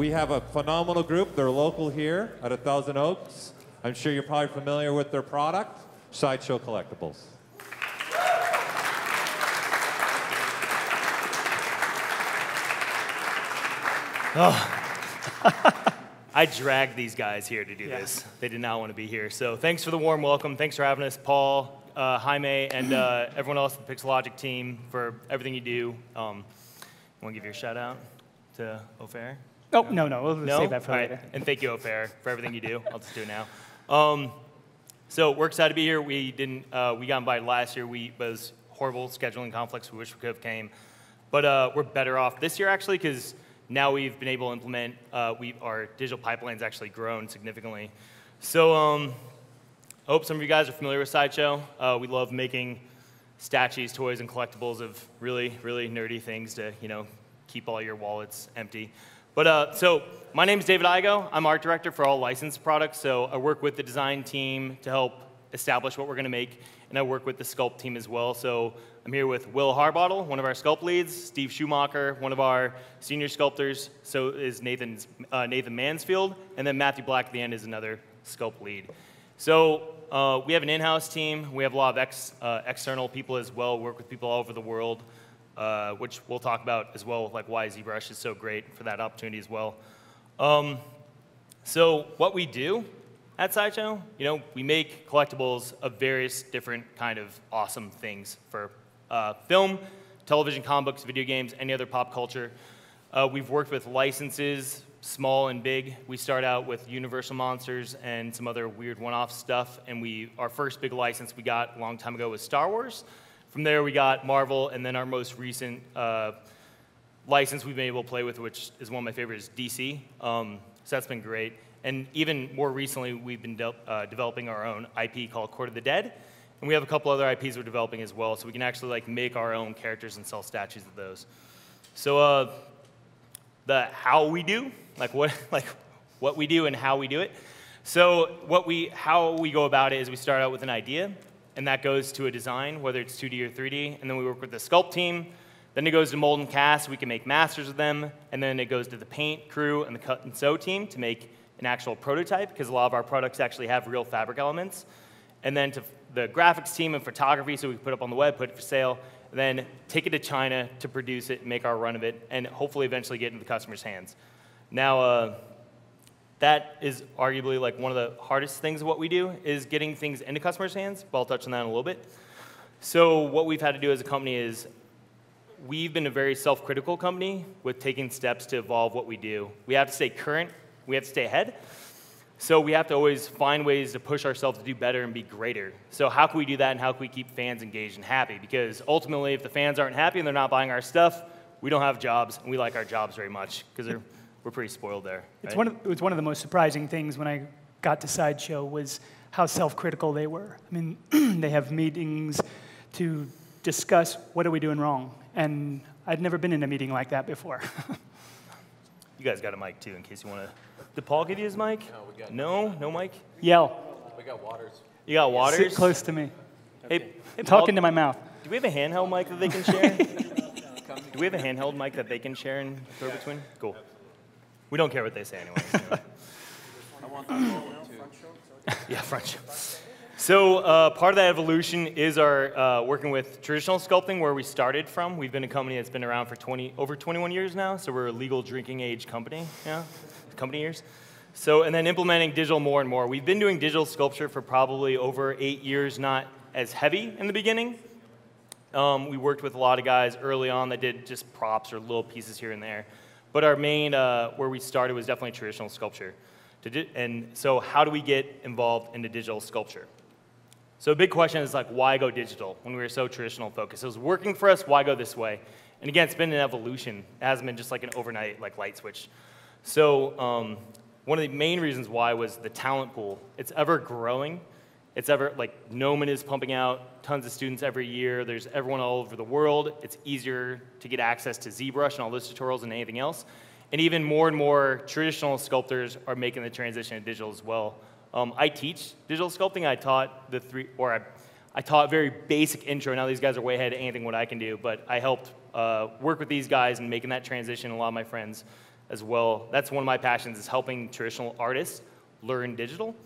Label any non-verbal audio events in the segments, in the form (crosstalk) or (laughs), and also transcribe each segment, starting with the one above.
We have a phenomenal group. They're local here at a Thousand Oaks. I'm sure you're probably familiar with their product, Sideshow Collectibles. (laughs) I dragged these guys here to do Yeah. this. They did not want to be here. So thanks for the warm welcome. Thanks for having us, Paul, uh, Jaime, and uh, (clears throat) everyone else at the Pixologic team for everything you do. Um, want to give your shout out to Ofer? Oh, no, no, we'll No? save that for All right. later. And thank you, Ofer, for everything you do. I'll just do it now. Um, so we're excited to be here. We didn't. Uh, we got invited last year. We was horrible scheduling conflicts. We wish we could have came, but uh, we're better off this year actually because now we've been able to implement. Uh, we our digital pipeline's actually grown significantly. So um, I hope some of you guys are familiar with Sideshow. Uh, we love making statues, toys, and collectibles of really, really nerdy things to, you know, keep all your wallets empty. But uh, so my name is David Igo. I'm art director for all licensed products. So I work with the design team to help establish what we're going to make, and I work with the sculpt team as well. So I'm here with Will Harbottle, one of our sculpt leads, Steve Schumacher, one of our senior sculptors. So is Nathan uh, Nathan Mansfield, and then Matthew Black at the end is another sculpt lead. So uh, we have an in-house team. We have a lot of ex, uh, external people as well. Work with people all over the world, uh, which we'll talk about as well, like why ZBrush is so great for that opportunity as well. Um, so what we do at Sideshow, you know, we make collectibles of various different kind of awesome things for uh, film, television, comic books, video games, any other pop culture. Uh, we've worked with licenses, small and big. We start out with Universal Monsters and some other weird one-off stuff. And we, our first big license we got a long time ago was Star Wars. From there, we got Marvel, and then our most recent uh, license we've been able to play with, which is one of my favorites, DC. Um, so that's been great. And even more recently, we've been de- uh, developing our own IP called Court of the Dead. And we have a couple other IPs we're developing as well, so we can actually like make our own characters and sell statues of those. So uh, the how we do, like what, (laughs) like what we do and how we do it. So what we, how we go about it is we start out with an idea, and that goes to a design, whether it's 2D or 3D, and then we work with the sculpt team. Then it goes to mold and cast, we can make masters of them, and then it goes to the paint crew and the cut and sew team to make an actual prototype, because a lot of our products actually have real fabric elements. And then to the graphics team and photography, so we can put it up on the web, put it for sale, then take it to China to produce it, make our run of it, and hopefully eventually get into the customer's hands. Now, uh, that is arguably like one of the hardest things of what we do is getting things into customers' hands, but I'll touch on that in a little bit. So what we've had to do as a company is we've been a very self-critical company with taking steps to evolve what we do. We have to stay current, we have to stay ahead. So we have to always find ways to push ourselves to do better and be greater. So how can we do that and how can we keep fans engaged and happy? Because ultimately, if the fans aren't happy and they're not buying our stuff, we don't have jobs, and we like our jobs very much because we're pretty spoiled there. It's one of, it was one of the most surprising things when I got to Sideshow was how self-critical they were. I mean, (clears throat) they have meetings to discuss what are we doing wrong, and I'd never been in a meeting like that before. (laughs) You guys got a mic too, in case you want to. Did Paul give you his mic? No, we got- No, no mic. Yell, We got waters. You got waters. sit close to me, Hey, hey, talk Paul, into my mouth. Do we have a handheld mic that they can (laughs) share? Do we have a handheld mic that they can share and throw between? Cool. We don't care what they say anyway. (laughs) yeah, front show. So uh, part of that evolution is our uh, working with traditional sculpting, where we started from. We've been a company that's been around for 20, over 21 years now, so we're a legal drinking age company. Yeah, company years. So and then implementing digital more and more. We've been doing digital sculpture for probably over eight years, not as heavy in the beginning, um, we worked with a lot of guys early on that did just props or little pieces here and there. But our main, uh, where we started was definitely traditional sculpture. And so how do we get involved into digital sculpture? So a big question is like, why go digital when we were so traditional focused? It was working for us, why go this way? And again, it's been an evolution. It hasn't been just like an overnight like light switch. So um, one of the main reasons why was the talent pool. It's ever growing. It's ever like Gnomon is pumping out tons of students every year. There's everyone all over the world. It's easier to get access to ZBrush and all those tutorials than anything else. And even more and more traditional sculptors are making the transition to digital as well. Um, I teach digital sculpting. I taught the three, or I, I taught very basic intro. Now these guys are way ahead of anything what I can do. But I helped uh, work with these guys and making that transition. A lot of my friends as well. That's one of my passions is helping traditional artists learn digital.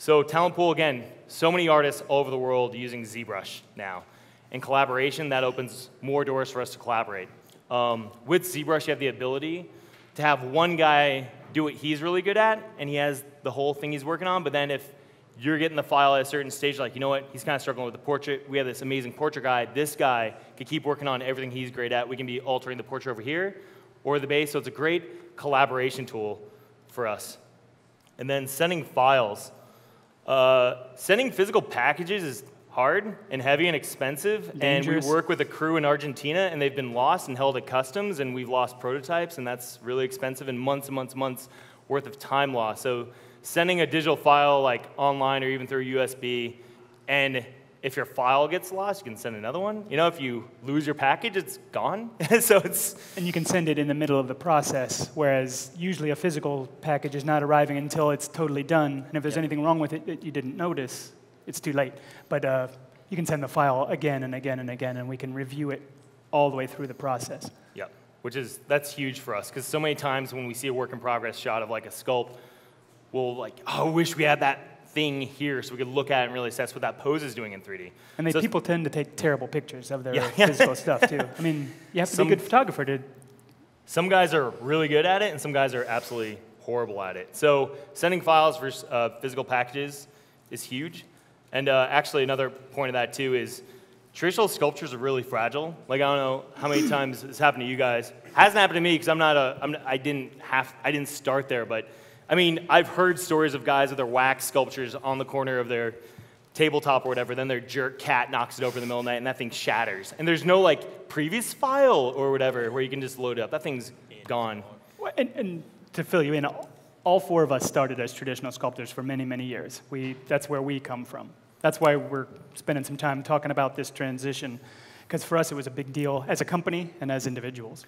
So talent pool again, so many artists all over the world using ZBrush now. In collaboration, that opens more doors for us to collaborate. Um, with ZBrush, you have the ability to have one guy do what he's really good at, and he has the whole thing he's working on. But then if you're getting the file at a certain stage, like, you know what, he's kind of struggling with the portrait. We have this amazing portrait guy. This guy can keep working on everything he's great at. We can be altering the portrait over here or the base. So it's a great collaboration tool for us. And then sending files. Uh, sending physical packages is hard and heavy and expensive. Dangerous. And we work with a crew in Argentina, and they've been lost and held at customs, and we've lost prototypes, and that's really expensive and months and months and months worth of time lost. So sending a digital file like online or even through USB, and if your file gets lost, you can send another one. You know, if you lose your package, it's gone. (laughs) so it's And you can send it in the middle of the process, whereas usually a physical package is not arriving until it's totally done. And if there's Yeah. anything wrong with it that you didn't notice, it's too late. But uh, you can send the file again and again and again, and we can review it all the way through the process. Yeah, which is that's huge for us because so many times when we see a work in progress shot of like a sculpt, we'll like, oh, I wish we had that thing here so we could look at it and really assess what that pose is doing in 3D. And they, So people tend to take terrible pictures of their Yeah. (laughs) physical stuff, too. I mean, you have to Some- be a good photographer to Some guys are really good at it, and some guys are absolutely horrible at it. So sending files for uh, physical packages is huge. And uh, actually, another point of that too is traditional sculptures are really fragile. Like I don't know how many (clears throat) times it's happened to you guys. Hasn't happened to me because I'm not a. I'm, I didn't have. I didn't start there, but I mean, I've heard stories of guys with their wax sculptures on the corner of their tabletop or whatever. Then their jerk cat knocks it over in the middle of the night, and that thing shatters. And there's no like previous file or whatever where you can just load it up. That thing's gone. And, and to fill you in, all four of us started as traditional sculptors for many, many years. We, that's where we come from. That's why we're spending some time talking about this transition, because for us it was a big deal as a company and as individuals.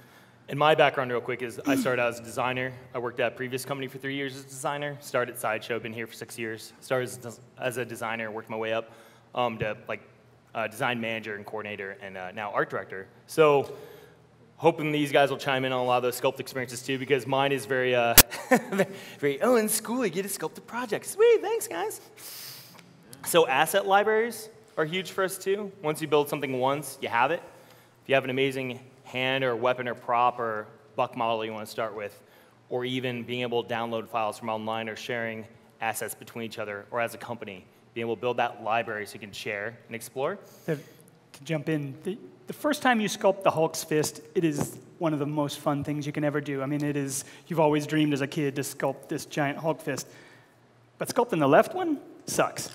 And my background, real quick, is I started out as a designer. I worked at a previous company for three years as a designer. Started Sideshow, been here for six years. Started as, as a designer, worked my way up um, to like uh, design manager and coordinator, and uh, now art director. So, hoping these guys will chime in on a lot of those sculpt experiences too, because mine is very, uh, (laughs) very. Oh, in school you get to a sculpted project. Sweet, thanks, guys. So asset libraries are huge for us too. Once you build something once, you have it. If you have an amazing hand or weapon or prop or buck model you want to start with, or even being able to download files from online or sharing assets between each other or as a company, being able to build that library so you can share and explore. To, to jump in, the, the first time you sculpt the Hulk's fist, it is one of the most fun things you can ever do. I mean, it is, you've always dreamed as a kid to sculpt this giant Hulk fist. But sculpting the left one sucks.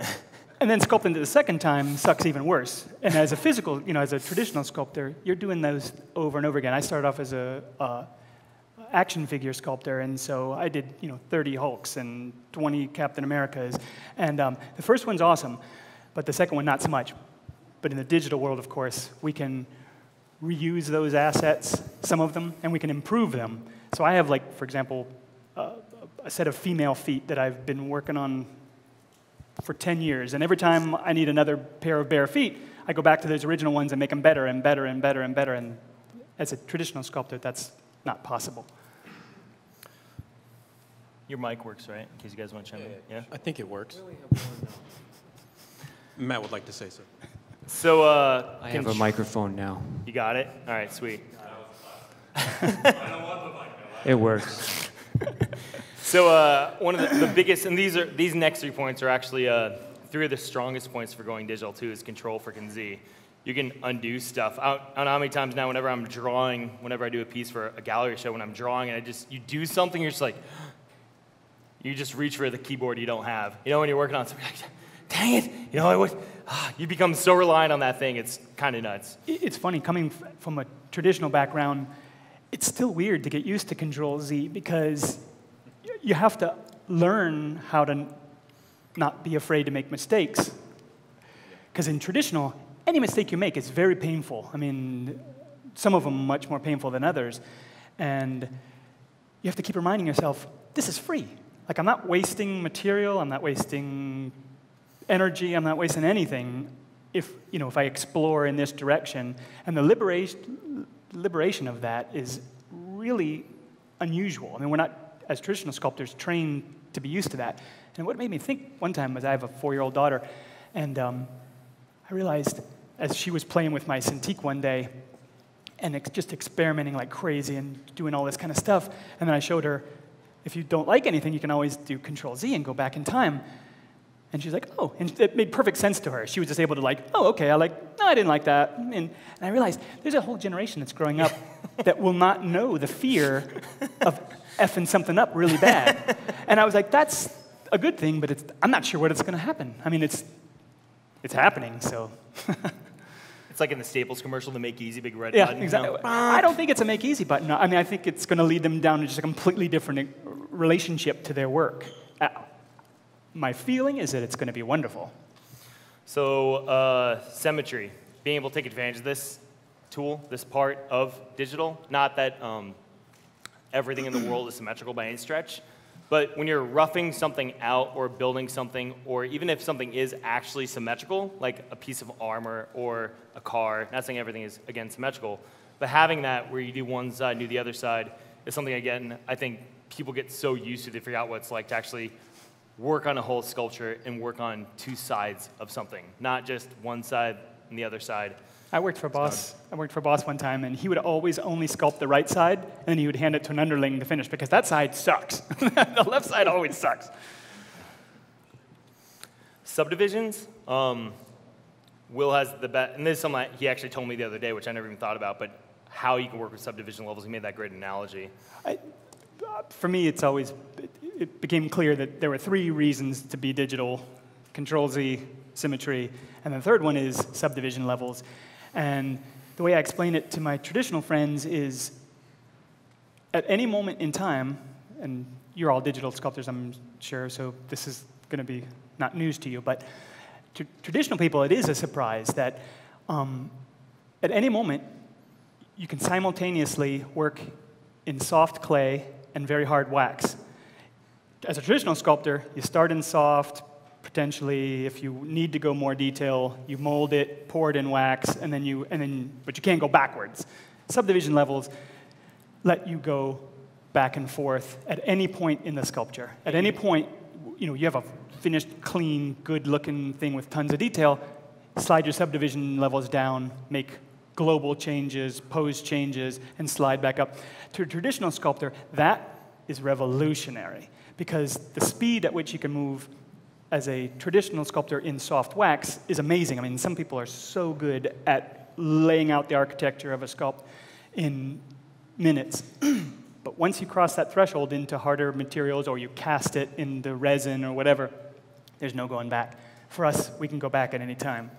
(laughs) And then sculpting it the second time sucks even worse. And as a physical, you know, as a traditional sculptor, you're doing those over and over again. I started off as a uh, action figure sculptor, and so I did, you know, 30 Hulks and 20 Captain Americas. And um, the first one's awesome, but the second one not so much. But in the digital world, of course, we can reuse those assets, some of them, and we can improve them. So I have, like, for example, uh, a set of female feet that I've been working on for 10 years. And every time I need another pair of bare feet, I go back to those original ones and make them better and better and better and better. And as a traditional sculptor, that's not possible. Your mic works, right? In case you guys want to chime in. Yeah. I think it works. Matt would like to say so. So, uh, I can have a sh- microphone now. You got it. All right, sweet. It works. (laughs) So uh, one of the, the biggest, and these are these next three points are actually uh, three of the strongest points for going digital too. Is control freaking Z. You can undo stuff. I don't, I don't know how many times now, whenever I'm drawing, whenever I do a piece for a gallery show, when I'm drawing, and I just you do something, you're just like, (gasps) you just reach for the keyboard you don't have. You know when you're working on something, (laughs) like, dang it, you know, I would, ah, you become so reliant on that thing. It's kind of nuts. It's funny, coming from a traditional background, it's still weird to get used to Control Z because you have to learn how to not be afraid to make mistakes. Because in traditional, any mistake you make is very painful. I mean, some of them much more painful than others. And you have to keep reminding yourself, this is free. Like, I'm not wasting material, I'm not wasting energy, I'm not wasting anything if, you know, if I explore in this direction. And the liberation, liberation of that is really unusual. I mean, we're not, as traditional sculptors, trained to be used to that. And what made me think one time was I have a four-year-old daughter, and um, I realized as she was playing with my Cintiq one day, and ex- just experimenting like crazy and doing all this kind of stuff, and then I showed her, if you don't like anything, you can always do Control Z and go back in time. And she's like, oh, and it made perfect sense to her. She was just able to like, oh, okay, I like, no, I didn't like that. And, and I realized there's a whole generation that's growing up (laughs) that will not know the fear of effing something up really bad. (laughs) And I was like, that's a good thing, but it's, I'm not sure what it's going to happen. I mean, it's, it's happening, so. (laughs) It's like in the Staples commercial, the Make Easy Big Red Yeah, button. you exactly. know? I don't think it's a make easy button. I mean, I think it's going to lead them down to just a completely different uh, relationship to their work. Uh, my feeling is that it's going to be wonderful. So uh, symmetry, being able to take advantage of this tool, this part of digital. Not that um, everything in the world is symmetrical by any stretch, but when you're roughing something out or building something, or even if something is actually symmetrical, like a piece of armor or a car, not saying everything is, again, symmetrical, but having that where you do one side and do the other side is something, again, I think people get so used to, they forget what it's like to actually work on a whole sculpture and work on two sides of something, not just one side and the other side. I worked for a Boss. I worked for a Boss one time, and he would always only sculpt the right side, and then he would hand it to an underling to finish because that side sucks. (laughs) the left side always sucks. Subdivisions, um, Will has the best, and this is something he actually told me the other day, which I never even thought about, but how you can work with subdivision levels. He made that great analogy. I, for me, it's always it, it became clear that there were three reasons to be digital: Control Z, symmetry, and the third one is subdivision levels. And the way I explain it to my traditional friends is, at any moment in time, and you're all digital sculptors, I'm sure, so this is going to be not news to you, but to traditional people, it is a surprise that um, at any moment you can simultaneously work in soft clay and very hard wax. As a traditional sculptor, you start in soft, potentially, if you need to go more detail, you mold it, pour it in wax, and then you, and then, but you can't go backwards. Subdivision levels let you go back and forth at any point in the sculpture. At any point, you know, you have a finished, clean, good-looking thing with tons of detail. Slide your subdivision levels down, make global changes, pose changes, and slide back up. To a traditional sculptor, that is revolutionary because the speed at which you can move as a traditional sculptor in soft wax is amazing. I mean, some people are so good at laying out the architecture of a sculpt in minutes. (clears throat) but once you cross that threshold into harder materials or you cast it in the resin or whatever, there's no going back. For us, we can go back at any time.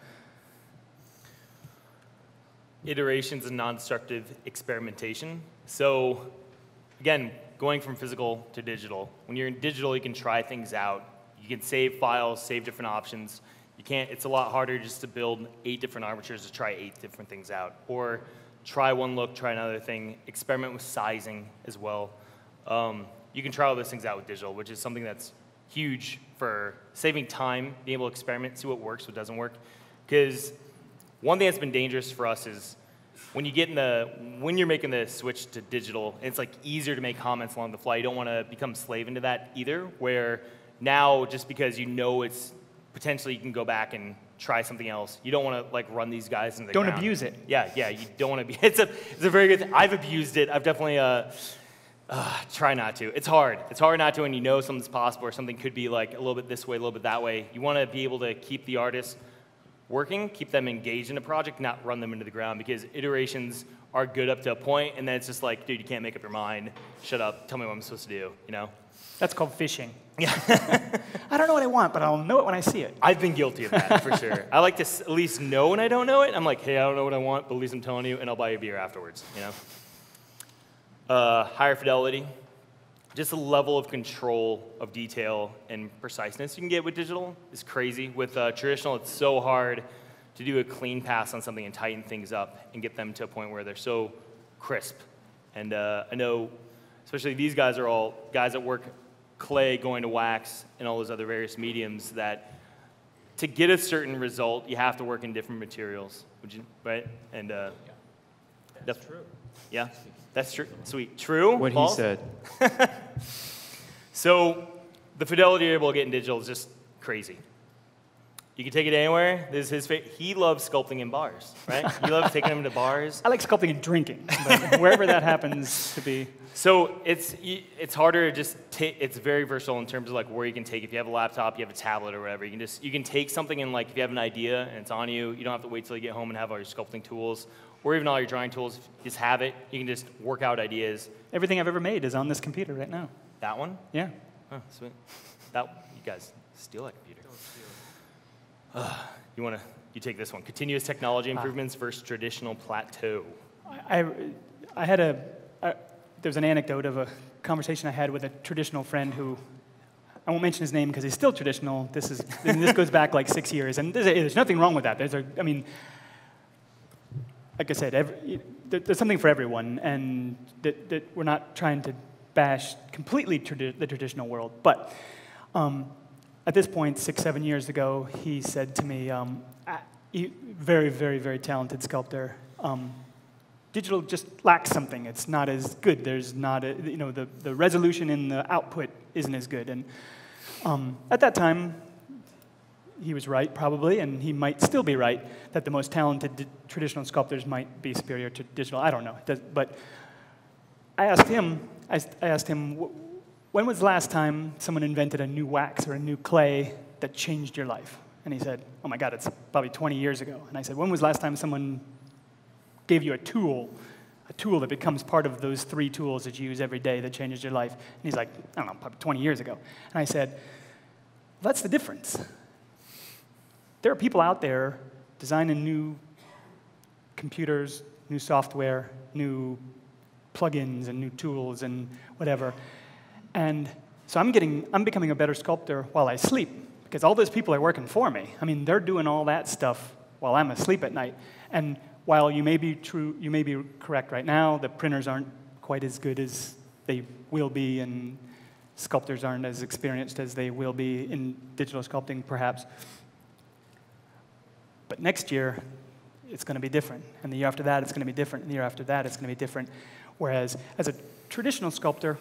Iterations and non-destructive experimentation. So again, going from physical to digital. When you're in digital, you can try things out. You can save files, save different options. You can't, it's a lot harder just to build eight different armatures to try eight different things out. Or try one look, try another thing, experiment with sizing as well. Um, you can try all those things out with digital, which is something that's huge for saving time, being able to experiment, see what works, what doesn't work. Because one thing that's been dangerous for us is when you get in the when you're making the switch to digital, it's like easier to make comments along the fly. You don't want to become slave into that either. Where now, just because you know it's potentially you can go back and try something else, you don't want to like run these guys in the Don't ground. abuse it. Yeah, yeah, you don't want to be. (laughs) It's a it's a very good. Thing. I've abused it. I've definitely uh, uh, try not to. It's hard. It's hard not to when you know something's possible or something could be like a little bit this way, a little bit that way. You want to be able to keep the artist working, keep them engaged in a project, not run them into the ground because iterations are good up to a point, and then it's just like, dude, you can't make up your mind. Shut up. Tell me what I'm supposed to do. You know? That's called fishing. Yeah. (laughs) I don't know what I want, but I'll know it when I see it. I've been guilty of that for (laughs) sure. I like to s- at least know when I don't know it. I'm like, hey, I don't know what I want, but at least I'm telling you, and I'll buy you a beer afterwards. You know? Uh, higher fidelity, just the level of control of detail and preciseness you can get with digital is crazy. With uh, traditional, it's so hard to do a clean pass on something and tighten things up and get them to a point where they're so crisp. And uh, I know, especially these guys are all guys that work clay going to wax and all those other various mediums that to get a certain result, you have to work in different materials, would you, right? And uh, yeah. that's true. Yeah, that's true. Sweet. True. What he said. (laughs) So the fidelity you're able to get in digital is just crazy. You can take it anywhere. This is his fa- He loves sculpting in bars, right? He loves taking them to bars. (laughs) I like sculpting and drinking, wherever that happens to be. So it's it's harder to just ta- it's very versatile in terms of like where you can take if you have a laptop, you have a tablet or whatever. You can just you can take something and like if you have an idea and it's on you, you don't have to wait till you get home and have all your sculpting tools or even all your drawing tools. Just have it. You can just work out ideas. Everything I've ever made is on this computer right now. That one, Yeah. oh, sweet. That you guys steal that computer. Ugh, (sighs) you want to you take this one. Continuous technology improvements versus traditional plateau. I, I had a, a, there's an anecdote of a conversation I had with a traditional friend who, I won't mention his name because he's still traditional. This is, and this goes back like six years, and there's, there's nothing wrong with that. There's a, I mean, like I said, every, there- there's something for everyone, and that, that we're not trying to bash completely tradi- the traditional world. But um, at this point, six, seven years ago, he said to me, um, "Ah, very, very, very talented sculptor. Um, digital just lacks something. It's not as good. There's not, a, you know, the, the resolution in the output isn't as good. And um, at that time, he was right, probably, and he might still be right that the most talented traditional sculptors might be superior to digital. I don't know. But I asked him, I, I asked him, "Wh- when was the last time someone invented a new wax or a new clay that changed your life? And he said, oh my God, it's probably 20 years ago. And I said, when was the last time someone gave you a tool, a tool that becomes part of those three tools that you use every day that changes your life? And he's like, I don't know, probably 20 years ago. And I said, that's the difference. There are people out there designing new computers, new software, new plugins and new tools and whatever. And so I'm getting, I'm becoming a better sculptor while I sleep because all those people are working for me. I mean, they're doing all that stuff while I'm asleep at night. And while you may be true, you may be correct right now, the printers aren't quite as good as they will be, and sculptors aren't as experienced as they will be in digital sculpting, perhaps. But next year, it's going to be different. And the year after that, it's going to be different. And the year after that, it's going to be different. Whereas as a traditional sculptor,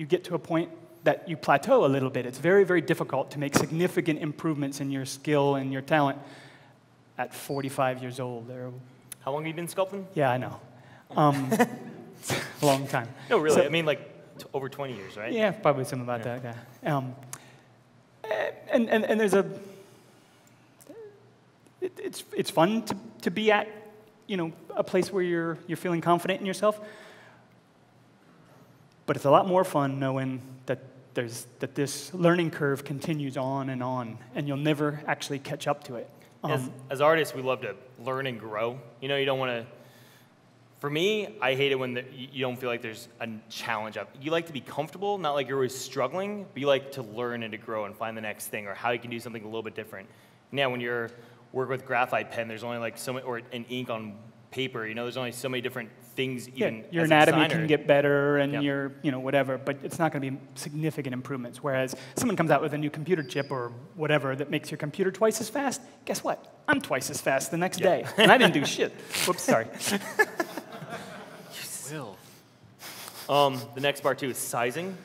you get to a point that you plateau a little bit. It's very, very difficult to make significant improvements in your skill and your talent at 45 years old. Or, How long have you been sculpting? yeah, I know. Um, (laughs) long time. No, really. So- I mean, like t- over 20 years, right? Yeah, probably something about that. Yeah. Um, and, and, and there's a, it, it's, it's fun to, to be at, you know, a place where you're, you're feeling confident in yourself. But it's a lot more fun knowing that, there's, that this learning curve continues on and on, and you'll never actually catch up to it. As, Um, as artists, we love to learn and grow. You know, you don't want to. For me, I hate it when the, you you don't feel like there's a challenge up. You like to be comfortable, not like you're always struggling, but you like to learn and to grow and find the next thing or how you can do something a little bit different. Now, when you're working with graphite pen, there's only like so many, or an ink on paper. You know, there's only so many different things. yeah, Even your as anatomy designer. can get better and Yep. your, you know, whatever, but it's not going to be significant improvements. Whereas someone comes out with a new computer chip or whatever that makes your computer twice as fast, guess what? I'm twice as fast the next day. And I didn't do shit. Whoops, sorry. (laughs) Will. Um, the next part too is sizing.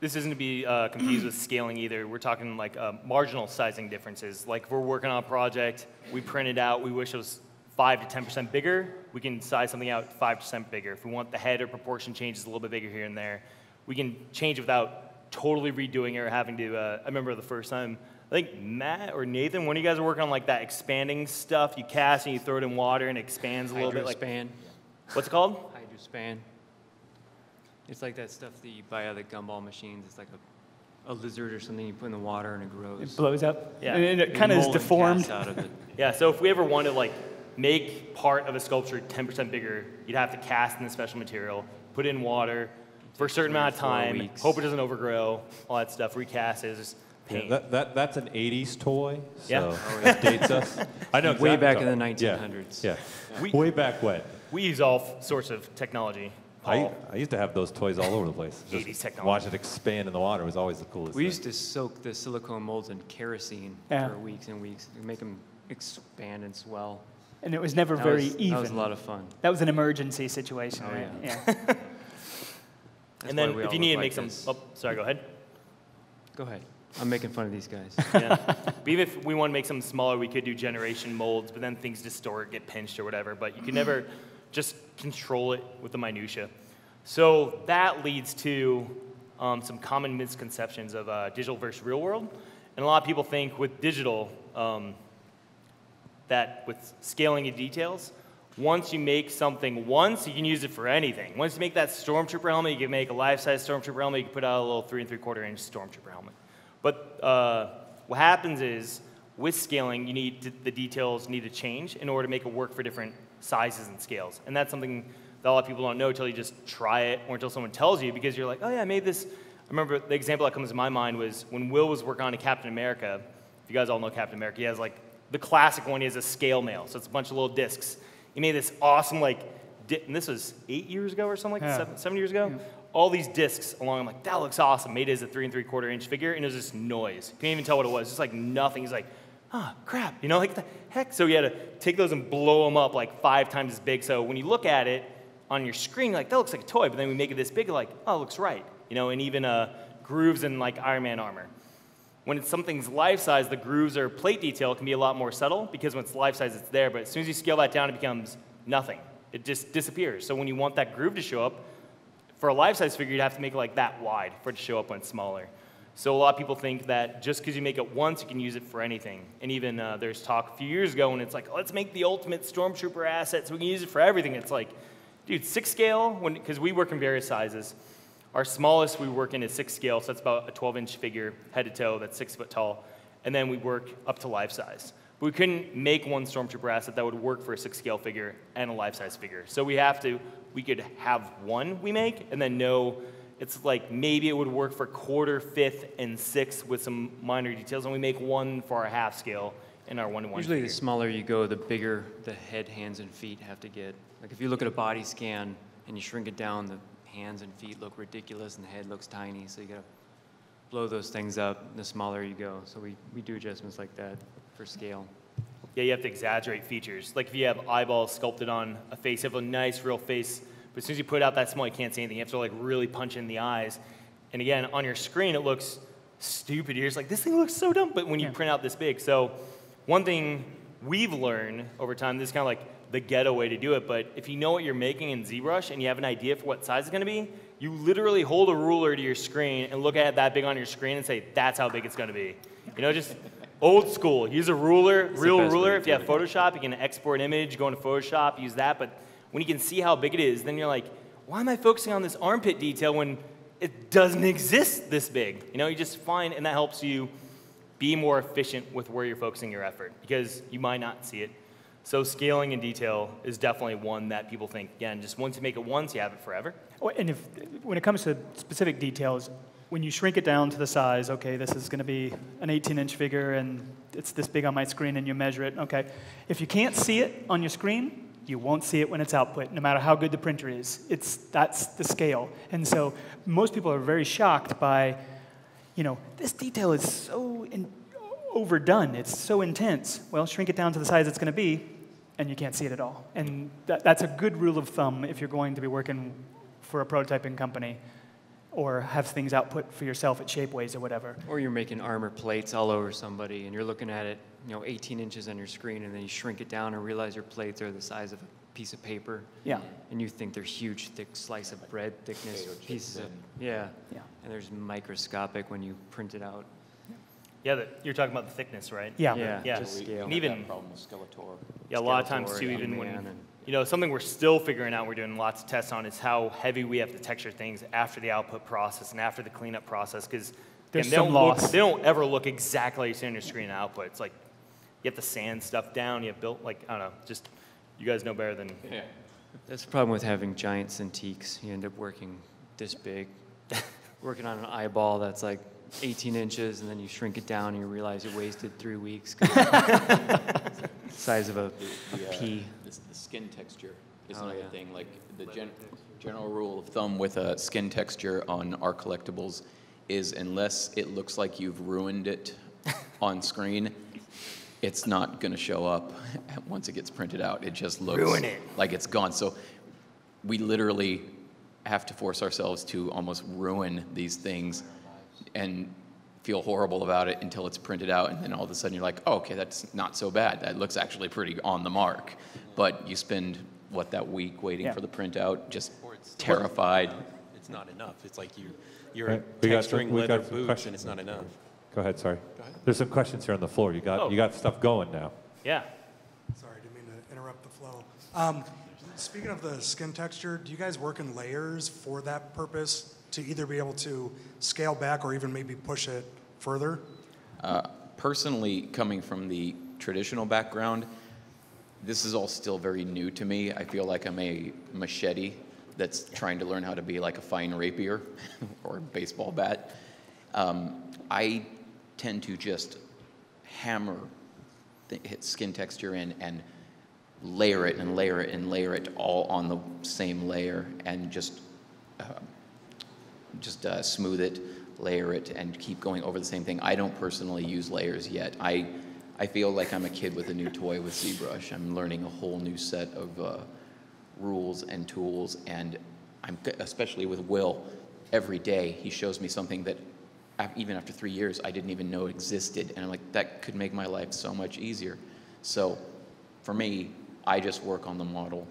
This isn't to be uh, confused with scaling either. We're talking like uh, marginal sizing differences. Like if we're working on a project, we print it out, we wish it was five to 10% bigger, we can size something out 5% bigger. If we want the head or proportion changes a little bit bigger here and there, we can change it without totally redoing it or having to, uh, I remember the first time, I think Matt or Nathan, one of you guys were working on like that expanding stuff. You cast and you throw it in water and it expands a little bit. Like, Hydrospan. what's it called? Hydrospan. It's like that stuff that you buy out of the gumball machines. It's like a, a lizard or something you put in the water and it grows. It blows up. Yeah. And it You kind of is deformed. out of it. (laughs) Yeah, so if we ever want to like make part of a sculpture 10% bigger, you'd have to cast in the special material, put it in water for a certain amount of time, weeks. hope it doesn't overgrow, all that stuff, recast it, it's just Yeah, that, that, that's an 80s toy, so Yeah. (laughs) that dates us. I know Way back in the you're talking- 1900s. Yeah, We- way back when. we use all f- sorts of technology. I, I used to have those toys all over the place. (laughs) 80s technology. watch it expand in the water was always the coolest. We thing. used to soak the silicone molds in kerosene Yeah. for weeks and weeks to make them expand and swell. And it was never That very was, even. That was a lot of fun. That was an emergency situation, Oh, right? yeah. yeah. (laughs) And then if you need to like make some, this. oh, sorry, go ahead. Go ahead. I'm making fun of these guys. (laughs) Yeah. even if we want to make some smaller, we could do generation molds, but then things distort, get pinched or whatever. But you can never (clears throat) just control it with the minutia. So that leads to um, some common misconceptions of uh, digital versus real world. And a lot of people think with digital um, that with scaling of details, once you make something once, you can use it for anything. Once you make that stormtrooper helmet, you can make a life-size stormtrooper helmet. You can put out a little three and three-quarter inch stormtrooper helmet. But uh, what happens is, with scaling, you need to, the details need to change in order to make it work for different sizes and scales. And that's something that a lot of people don't know until you just try it or until someone tells you because you're like, oh yeah, I made this. I remember the example that comes to my mind was when Will was working on Captain America. If you guys all know Captain America, he has like the classic one. is a scale mail, so it's a bunch of little discs. He made this awesome like, di- and this was eight years ago or something like Yeah. seven, seven years ago. All these discs along. I'm like, that looks awesome. Made it as a three and three quarter inch figure, and it was just noise. Couldn't even tell what it was. Just like nothing. He's like, ah, crap. You know, like the heck. So he had to take those and blow them up like five times as big. So when you look at it on your screen, you're like that looks like a toy. But then we make it this big, like, oh, it looks right. You know, and even uh, grooves in like Iron Man armor. When it's something's life size, the grooves or plate detail can be a lot more subtle because when it's life size, it's there. But as soon as you scale that down, it becomes nothing. It just disappears. So when you want that groove to show up, for a life size figure, you'd have to make it like that wide for it to show up when it's smaller. So a lot of people think that just because you make it once, you can use it for anything. And even uh, there's talk a few years ago when it's like, let's make the ultimate stormtrooper asset so we can use it for everything. It's like, dude, six scale, because we work in various sizes. Our smallest we work in is six scale, so that's about a 12 inch figure, head to toe, that's six foot tall. And then we work up to life size. But we couldn't make one Stormtrooper asset that would work for a six scale figure and a life size figure. So we have to, we could have one we make and then know it's like maybe it would work for quarter, fifth, and sixth with some minor details. And we make one for our half scale in our one to one. Usually, figure. the smaller you go, the bigger the head, hands, and feet have to get. Like if you look at a body scan and you shrink it down, the hands and feet look ridiculous and the head looks tiny. So you gotta blow those things up. The smaller you go, so we, we do adjustments like that for scale. Yeah, you have to exaggerate features. Like if you have eyeballs sculpted on a face, you have a nice real face, but as soon as you put it out that small, you can't see anything. You have to like really punch in the eyes. And again, on your screen, it looks stupid. You're just like, this thing looks so dumb. But when you Yeah. print out this big, so one thing we've learned over time, this is kind of like the ghetto way to do it. But if you know what you're making in ZBrush and you have an idea for what size it's going to be, you literally hold a ruler to your screen and look at it that big on your screen and say, that's how big it's going to be. You know, just old school. Use a ruler, real ruler. If you have. Photoshop, you can export an image, go into Photoshop, use that. But when you can see how big it is, then you're like, why am I focusing on this armpit detail when it doesn't exist this big? You know, you just find, and that helps you be more efficient with where you're focusing your effort because you might not see it. So scaling in detail is definitely one that people think, again, just once you make it once, you have it forever. Oh, And if, when it comes to specific details, when you shrink it down to the size, okay, this is going to be an 18 inch figure and it's this big on my screen and you measure it, okay. If you can't see it on your screen, you won't see it when it's output, no matter how good the printer is. It's, that's the scale. And so most people are very shocked by, you know, this detail is so overdone, it's so intense. Well, shrink it down to the size it's going to be, and you can't see it at all. And that, that's a good rule of thumb if you're going to be working for a prototyping company or have things output for yourself at Shapeways or whatever. Or you're making armor plates all over somebody, and you're looking at it, you know, 18 inches on your screen, and then you shrink it down and realize your plates are the size of a piece of paper. Yeah. And you think they're huge, thick slice of bread thickness pieces of, yeah. Yeah. And there's microscopic when you print it out. Yeah, the, you're talking about the thickness, right? Yeah. Yeah, Yeah. just We scale. And even- that problem with Skeletor. Yeah, a lot of times too, even when, and- you know, something we're still figuring out, we're doing lots of tests on, is how heavy we have to texture things after the output process and after the cleanup process, because There's they don't look, they don't ever look exactly like you see on your screen output. It's like you have to sand stuff down, you have built like I don't know, just you guys know better than Yeah. That's the problem with having giant Cintiqs. You end up working this big, (laughs) working on an eyeball that's like 18 inches, and then you shrink it down and you realize you wasted three weeks. (laughs) size of a, a The, uh, pea. The, the skin texture is Oh, another yeah. thing. Like the gen, general rule of thumb with a skin texture on our collectibles is unless it looks like you've ruined it (laughs) on screen, it's not going to show up (laughs) once it gets printed out. It just looks Ruin it. like it's gone. So we literally have to force ourselves to almost ruin these things and feel horrible about it until it's printed out. And then all of a sudden you're like, oh, okay, that's not so bad. That looks actually pretty on the mark. But you spend, what, that week waiting Yeah. for the printout, just it's- terrified. It's not enough. It's like you, you're Right. We got some- texturing we leather got some boots questions. and it's not enough. Go ahead, sorry. ahead. There's some questions here on the floor. You got, Oh. you got stuff going now. Yeah. Sorry, didn't mean to interrupt the flow. Um, speaking of the skin texture, do you guys work in layers for that purpose to either be able to scale back or even maybe push it further? Uh, personally, coming from the traditional background, this is all still very new to me. I feel like I'm a machete that's trying to learn how to be like a fine rapier (laughs) or baseball bat. Um, I tend to just hammer the skin texture in and layer it and layer it and layer it all on the same layer and just just uh, smooth it, layer it, and keep going over the same thing. I don't personally use layers yet. I, I feel like I'm a kid with a new toy with ZBrush. I'm learning a whole new set of uh, rules and tools, and I'm especially with Will. Every day he shows me something that, even after three years, I didn't even know existed, and I'm like, that could make my life so much easier. So, for me, I just work on the model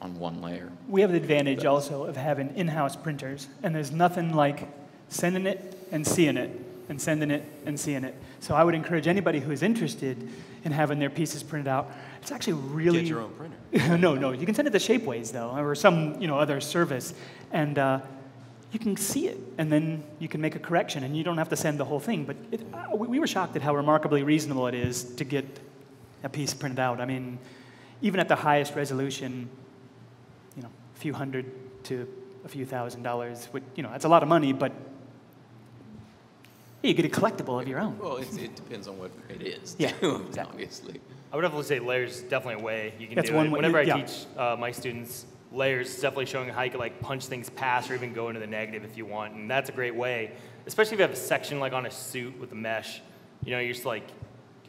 on one layer. We have the advantage also of having in-house printers, and there's nothing like sending it and seeing it, and sending it and seeing it. So I would encourage anybody who is interested in having their pieces printed out. It's actually really Get your own printer. (laughs) no, no. You can send it to Shapeways though, or some you know other service, and uh, you can see it, and then you can make a correction, and you don't have to send the whole thing. But it, uh, we, we were shocked at how remarkably reasonable it is to get a piece printed out. I mean, even at the highest resolution, you know, a few hundred to a few thousand dollars. Would, you know, that's a lot of money, but you get a collectible of your own. Well, it's, it depends on what it is, Yeah, too, (laughs) exactly. obviously. I would definitely say layers is definitely a way you can That's do one it. way- Whenever I teach uh, my students layers, it's definitely showing how you can like punch things past or even go into the negative if you want, and that's a great way. Especially if you have a section like on a suit with a mesh, you know, you're just like, do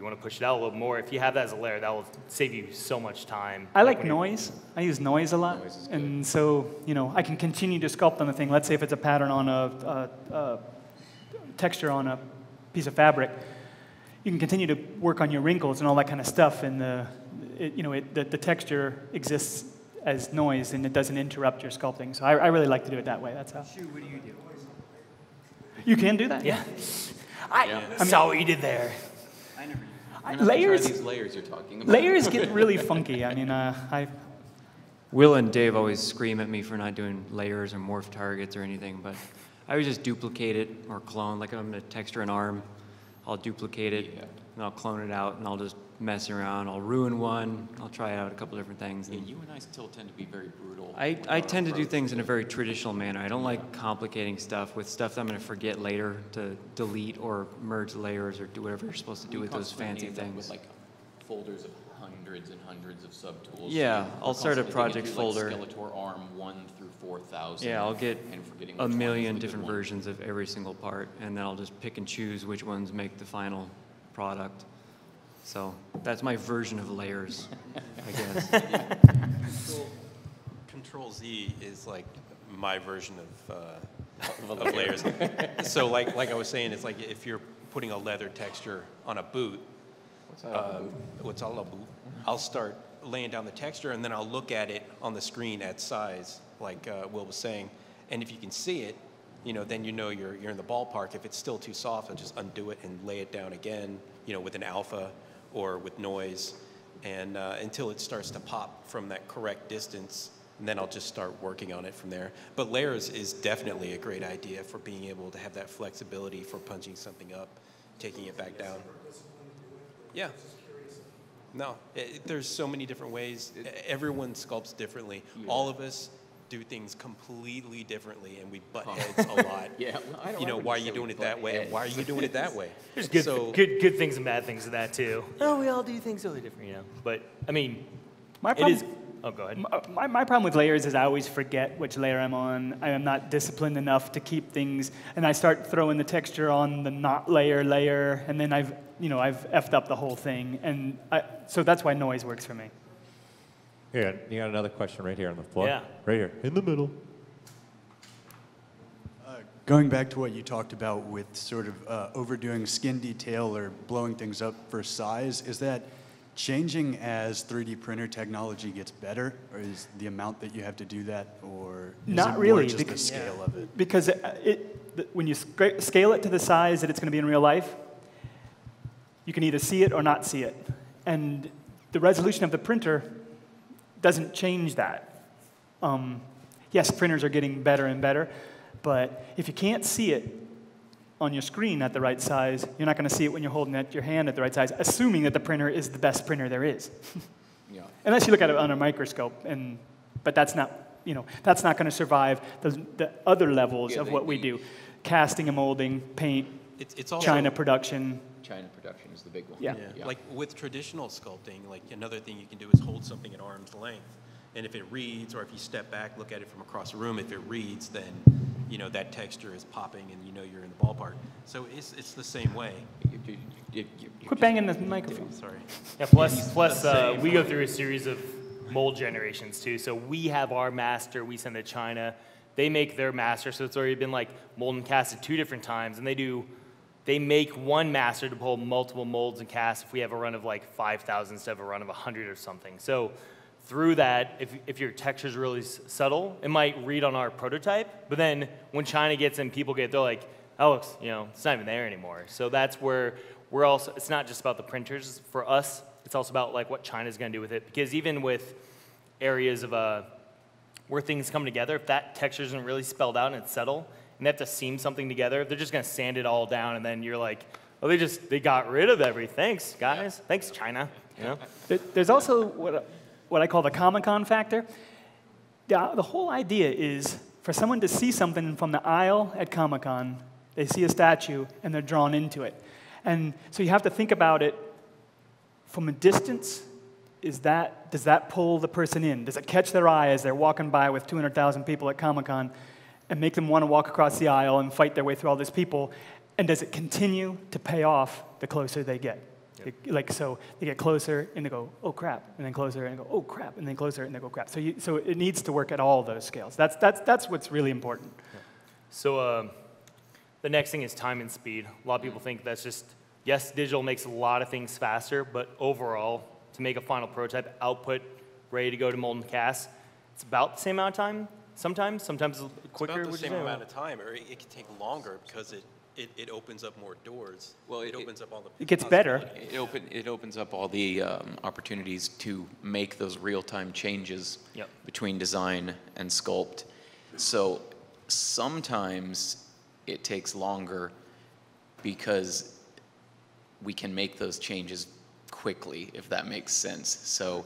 you want to push it out a little more? If you have that as a layer, that will save you so much time. I like when you're- noise. I use noise a lot, Noise is good. and so you know I can continue to sculpt on the thing. Let's say if it's a pattern on a, a, a texture on a piece of fabric, you can continue to work on your wrinkles and all that kind of stuff, and the it, you know it, the, the texture exists as noise and it doesn't interrupt your sculpting. So I, I really like to do it that way. That's how. Shoot, what do you do? You can do that. Yeah. I, saw what you did there. I never. I- We're not gonna try layers these layers you're talking about. layers get (laughs) really funky. I mean, uh, I Will and Dave always scream at me for not doing layers or morph targets or anything, but I would just duplicate it or clone. Like I'm gonna texture an arm, I'll duplicate it, Yeah. And I'll clone it out, and I'll just mess around. I'll ruin one. I'll try out a couple different things. Yeah, and you and I still tend to be very brutal. I, I tend to do things in a very traditional manner. I don't like complicating stuff with stuff that I'm going to forget later to delete or merge layers or do whatever you're supposed to do with those fancy things. With like folders of hundreds and hundreds of subtools. Yeah, We're I'll start a project folder. Like Skeletor arm one through four thousand. Yeah, I'll get and forgetting a which one is million different versions of every single part, and then I'll just pick and choose which ones make the final product. So that's my version of layers, I (laughs) guess. Control Z is like my version of, uh, of layers. so like, like I was saying, it's like if you're putting a leather texture on a boot, uh, what's all a boot? I'll start laying down the texture and then I'll look at it on the screen at size, like uh, Will was saying. And if you can see it, you know, then you know you're, you're in the ballpark. If it's still too soft, I'll just undo it and lay it down again, you know, with an alpha or with noise, and uh, until it starts to pop from that correct distance. And then I'll just start working on it from there. But layers is definitely a great idea for being able to have that flexibility for punching something up, taking it back down. Yeah. No, i there's so many different ways. Everyone sculpts differently. All of us do things completely differently, and we butt heads a lot. (laughs) Yeah, I don't You know, why are you you say say doing it that way, and why are you doing it that way? (laughs) There's good, So, good, good things and bad things to that too. Oh, we all do things totally different, you know. But I mean, My problem, is. Oh, go ahead. My, my problem with layers is I always forget which layer I'm on. I am not disciplined enough to keep things, and I start throwing the texture on the not layer layer, and then I've, you know, I've effed up the whole thing. And I, so that's why noise works for me. Here, you got another question right here on the floor. Yeah. Right here, in the middle. Going back to what you talked about with sort of uh, overdoing skin detail or blowing things up for size, is that changing as 3D printer technology gets better, or is the amount that you have to do that, or is Not it more really, just the because- scale of it? Because it, it, when you scale it to the size that it's going to be in real life, you can either see it or not see it. And the resolution of the printer doesn't change that. Um, yes, printers are getting better and better, but if you can't see it on your screen at the right size, you're not going to see it when you're holding it at your hand at the right size, assuming that the printer is the best printer there is. (laughs) Yeah. (laughs) Unless you look at it on a microscope, and, but that's not, you know, that's not going to survive the, the other levels Yeah, of what we do. Casting and molding, paint, It's, it's also. China production. China production is the big one. Yeah. Yeah. Like with traditional sculpting, like another thing you can do is hold something at arm's length. And if it reads, or if you step back, look at it from across the room, if it reads, then, you know, that texture is popping and you know you're in the ballpark. So it's, it's the same way. You- you- you- you- you Quit just- banging the microphone. Sorry. Yeah, plus, plus uh, we go through a series of mold generations too. So we have our master, we send to China. They make their master, so it's already been like mold and casted two different times. And they do, they make one master to pull multiple molds and casts if we have a run of like 5,000 instead of a run of 100 or something. So through that, if, if your texture is really subtle, it might read on our prototype. But then when China gets in, people get, they're like, that looks, you know, it's not even there anymore. So that's where we're also, it's not just about the printers for us, it's also about like what China's gonna do with it. Because even with areas of uh, where things come together, if that texture isn't really spelled out and it's subtle, and they have to seam something together, they're just gonna sand it all down, and then you're like, oh, they just, they got rid of everything. Thanks, guys. Thanks, China. You know? There's also what, what I call the Comic Con factor. The, the whole idea is for someone to see something from the aisle at Comic Con, they see a statue and they're drawn into it. And so you have to think about it from a distance. Is that, does that pull the person in? Does it catch their eye as they're walking by with 200,000 people at Comic Con and make them want to walk across the aisle and fight their way through all these people? And does it continue to pay off the closer they get? Like, so they get closer and they go, oh crap, and then closer and they go, oh crap, and then closer and they go crap. So, you, so it needs to work at all those scales. That's, that's, that's what's really important. So uh, the next thing is time and speed. A lot of people think that's just, yes, digital makes a lot of things faster, but overall, to make a final prototype output ready to go to mold and cast, it's about the same amount of time. Sometimes, sometimes a little It's quicker. about the same say? amount of time, or it it can take longer because it, it, it opens up more doors. Well, It it- opens up all the. It gets better. It, open, it opens up all the um, opportunities to make those real-time changes Yep. between design and sculpt. So sometimes it takes longer because we can make those changes quickly, if that makes sense. So,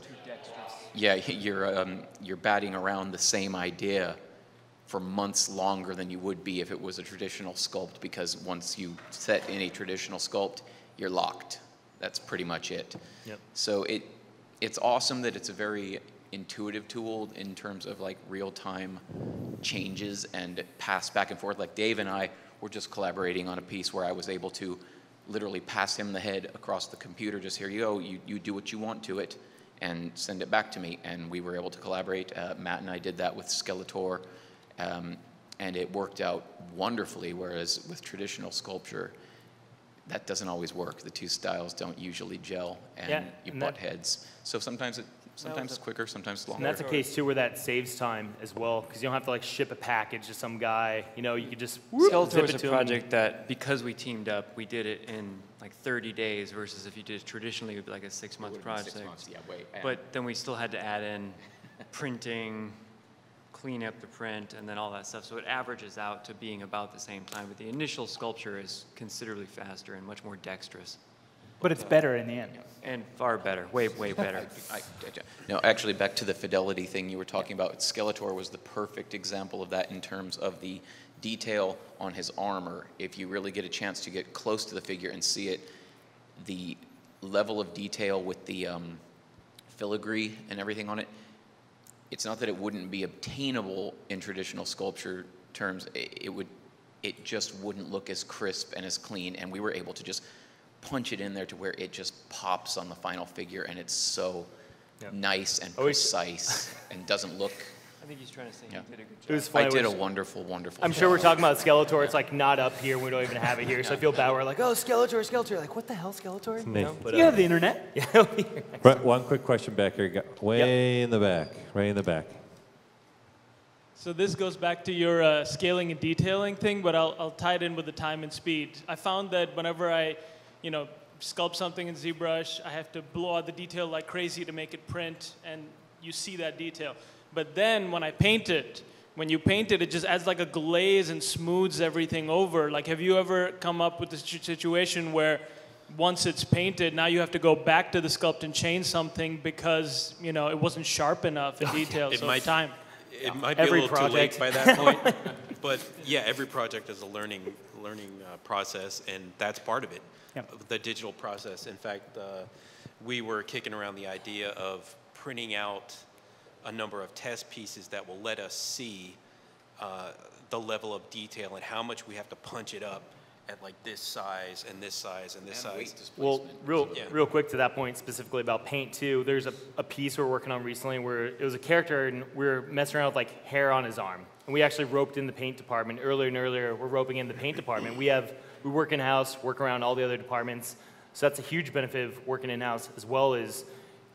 yeah, (laughs) you're um, you're batting around the same idea for months longer than you would be if it was a traditional sculpt because once you set in a traditional sculpt, you're locked. That's pretty much it. Yep. So it it's awesome that it's a very intuitive tool in terms of like real-time changes and pass back and forth. Like Dave and I were just collaborating on a piece where I was able to literally pass him the head across the computer, just here you go, you, you do what you want to it, and send it back to me. And we were able to collaborate. Uh, Matt and I did that with Skeletor, um, and it worked out wonderfully. Whereas with traditional sculpture, that doesn't always work. The two styles don't usually gel, and Yeah, you and butt that- heads. So sometimes it sometimes it's quicker, sometimes it's And longer. that's a case too where that saves time as well, because you don't have to like ship a package to some guy. You know, you could just whoop, Skeletor zip was it a to him. project that, because we teamed up, we did it in like 30 days versus if you did it traditionally, it would be like a six-month It would've been project. Six months, yeah, wait. and- But then we still had to add in printing, clean up the print, and then all that stuff. So it averages out to being about the same time. But the initial sculpture is considerably faster and much more dexterous. But it's better in the end. And far better, way, way better. (laughs) I- I- No, actually, back to the fidelity thing you were talking about, Skeletor was the perfect example of that in terms of the detail on his armor. If you really get a chance to get close to the figure and see it, the level of detail with the um, filigree and everything on it, it's not that it wouldn't be obtainable in traditional sculpture terms. i- It would, it just wouldn't look as crisp and as clean. And we were able to just punch it in there to where it just pops on the final figure, and it's so Yeah. nice and Always- precise (laughs) and doesn't look. I think he's trying to say Yeah. you did a good It job. was funny. I did a wonderful, wonderful. I'm job. sure we're talking about Skeletor. It's like not up here. We don't even have it here. So I feel bad. We're like, oh, Skeletor, Skeletor. Like, what the hell, Skeletor? You know, but, You uh, have the internet. (laughs) yeah, Brett, one quick question back here. Got- Way in the back, way in the back. So this goes back to your uh, scaling and detailing thing, but I'll, I'll tie it in with the time and speed. I found that whenever I, you know, sculpt something in ZBrush, I have to blow out the detail like crazy to make it print, and you see that detail. But then when I paint it, when you paint it, it just adds like a glaze and smooths everything over. Like, have you ever come up with this situation where once it's painted, now you have to go back to the sculpt and change something because, you know, it wasn't sharp enough in (laughs) detail, It so might- time. It might be Every a little too late project. by that (laughs) point, but yeah, every project is a learning learning uh, process, and that's part of it. Yep. The digital process. In fact, uh, we were kicking around the idea of printing out a number of test pieces that will let us see uh, the level of detail and how much we have to punch it up at like this size and this size and this And size. displacement. Well, real, Yeah. real quick to that point, specifically about paint too. There's a, a piece we're working on recently where it was a character and we are messing around with like hair on his arm, and we actually roped in the paint department earlier and earlier. We're roping in the paint department. We have we work in house, work around all the other departments, so that's a huge benefit of working in house as well as,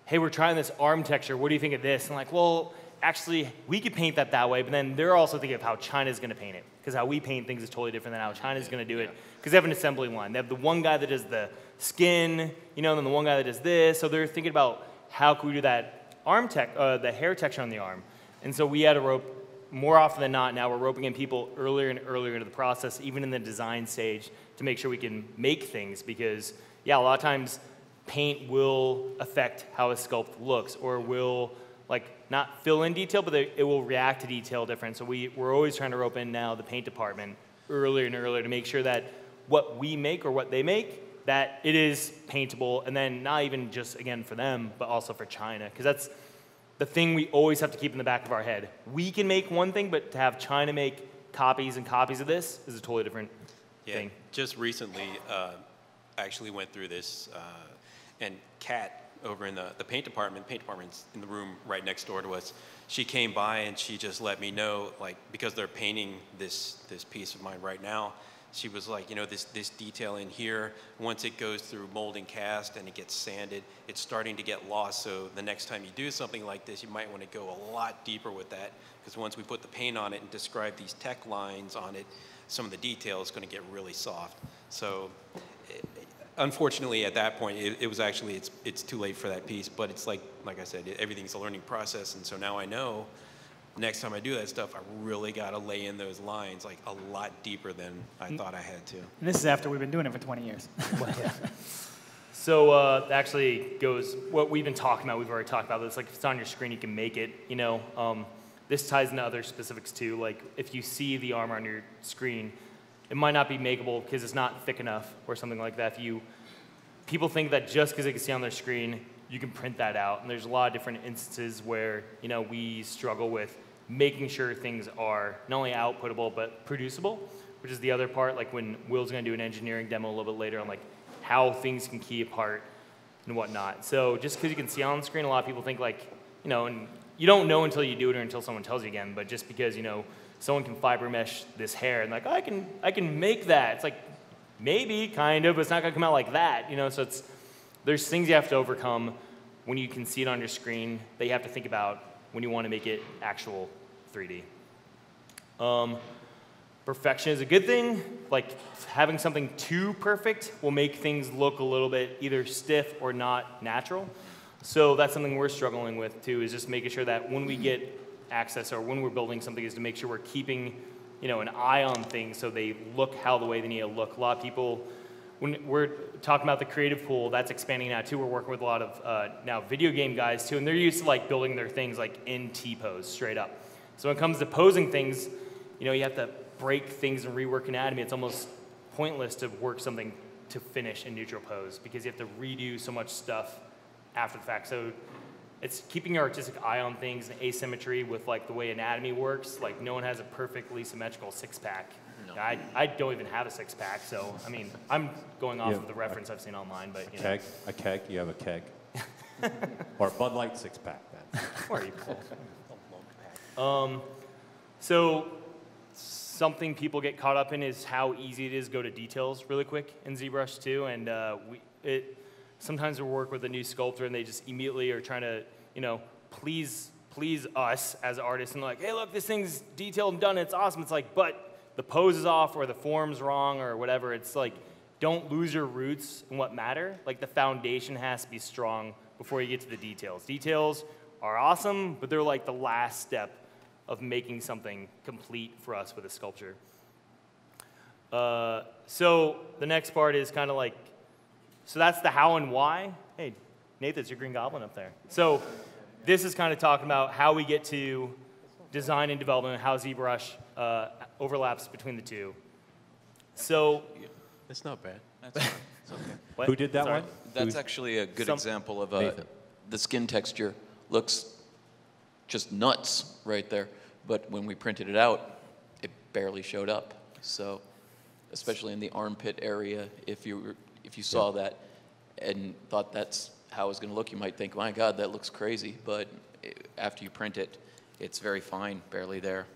hey, we're trying this arm texture. What do you think of this? And like, well, actually, we could paint that that way, but then they're also thinking of how China's going to paint it because how we paint things is totally different than how China's going to do it because they have an assembly line. They have the one guy that does the skin, you know, and then the one guy that does this. So they're thinking about how can we do that arm tech, uh, the hair texture on the arm. And so we had a rope more often than not. Now we're roping in people earlier and earlier into the process, even in the design stage, to make sure we can make things because yeah, a lot of times paint will affect how a sculpt looks or will like not fill in detail, but it will react to detail different. So we, we're always trying to rope in now the paint department earlier and earlier to make sure that what we make or what they make, that it is paintable. And then not even just, again, for them, but also for China. Because that's the thing we always have to keep in the back of our head. We can make one thing, but to have China make copies and copies of this is a totally different Yeah, thing. just recently, uh, actually went through this, uh, and Kat over in the, the paint department, paint department's in the room right next door to us. She came by and she just let me know, like, because they're painting this this piece of mine right now. She was like, you know, this this detail in here, once it goes through mold and cast and it gets sanded, it's starting to get lost. So the next time you do something like this, you might want to go a lot deeper with that, because once we put the paint on it and describe these tech lines on it, some of the detail is going to get really soft. So eh, unfortunately, at that point, it, it was actually, it's, it's too late for that piece, but it's like, like I said, everything's a learning process, and so now I know, next time I do that stuff, I really got to lay in those lines like a lot deeper than I thought I had to. And this is after we've been doing it for 20 years. (laughs) So uh, actually goes what we've been talking about. We've already talked about this. Like if it's on your screen, you can make it. You know, um, this ties into other specifics too. Like if you see the armor on your screen, it might not be makeable because it's not thick enough or something like that. If you people think that just because they can see on their screen, you can print that out. And there's a lot of different instances where you know we struggle with making sure things are not only outputable but producible, which is the other part. Like when Will's going to do an engineering demo a little bit later on like how things can key apart and whatnot. So just because you can see on screen, a lot of people think like you know, and you don't know until you do it or until someone tells you again. But just because you know someone can fiber mesh this hair and like oh, I can I can make that. It's like maybe kind of, but it's not gonna come out like that. You know, so it's there's things you have to overcome when you can see it on your screen that you have to think about when you want to make it actual 3D. Um, perfection is a good thing. Like having something too perfect will make things look a little bit either stiff or not natural. So that's something we're struggling with too, is just making sure that when we get access or when we're building something is to make sure we're keeping, you know, an eye on things so they look how the way they need to look. A lot of people, when we're talking about the creative pool, that's expanding now too. We're working with a lot of uh, now video game guys too, and they're used to like building their things like in T-pose straight up. So when it comes to posing things, you know, you have to break things and rework anatomy. It's almost pointless to work something to finish in neutral pose because you have to redo so much stuff after the fact. So it's keeping your artistic eye on things and asymmetry with like the way anatomy works. Like no one has a perfectly symmetrical six pack. I, I don't even have a six pack, so I mean I'm going off Yeah. of the reference I've seen online, but you know, Keg, a keg, you have a keg. Or a Bud Light six pack then. (laughs) where are you? um, so something people get caught up in is how easy it is to go to details really quick in ZBrush too, and uh, we it sometimes we work with a new sculptor and they just immediately are trying to you know please please us as artists and like hey look this thing's detailed and done it's awesome it's like but the pose is off or the form's wrong or whatever it's like don't lose your roots in what matter like the foundation has to be strong before you get to the details details are awesome but they're like the last step of making something complete for us with a sculpture uh, so the next part is kind of like so that's the how and why. Hey, Nathan, it's your Green Goblin up there. So this is kind of talking about how we get to design and development how ZBrush uh, overlaps between the two. So That's not bad. (laughs) what? Who did that Sorry. one? That's actually a good Some- example of uh, Nathan. the skin texture looks just nuts right there, but when we printed it out, it barely showed up. So, especially in the armpit area, if you were, if you saw that and thought that's how it was going to look, you might think, "My God, that looks crazy." But i after you print it, it's very fine, barely there.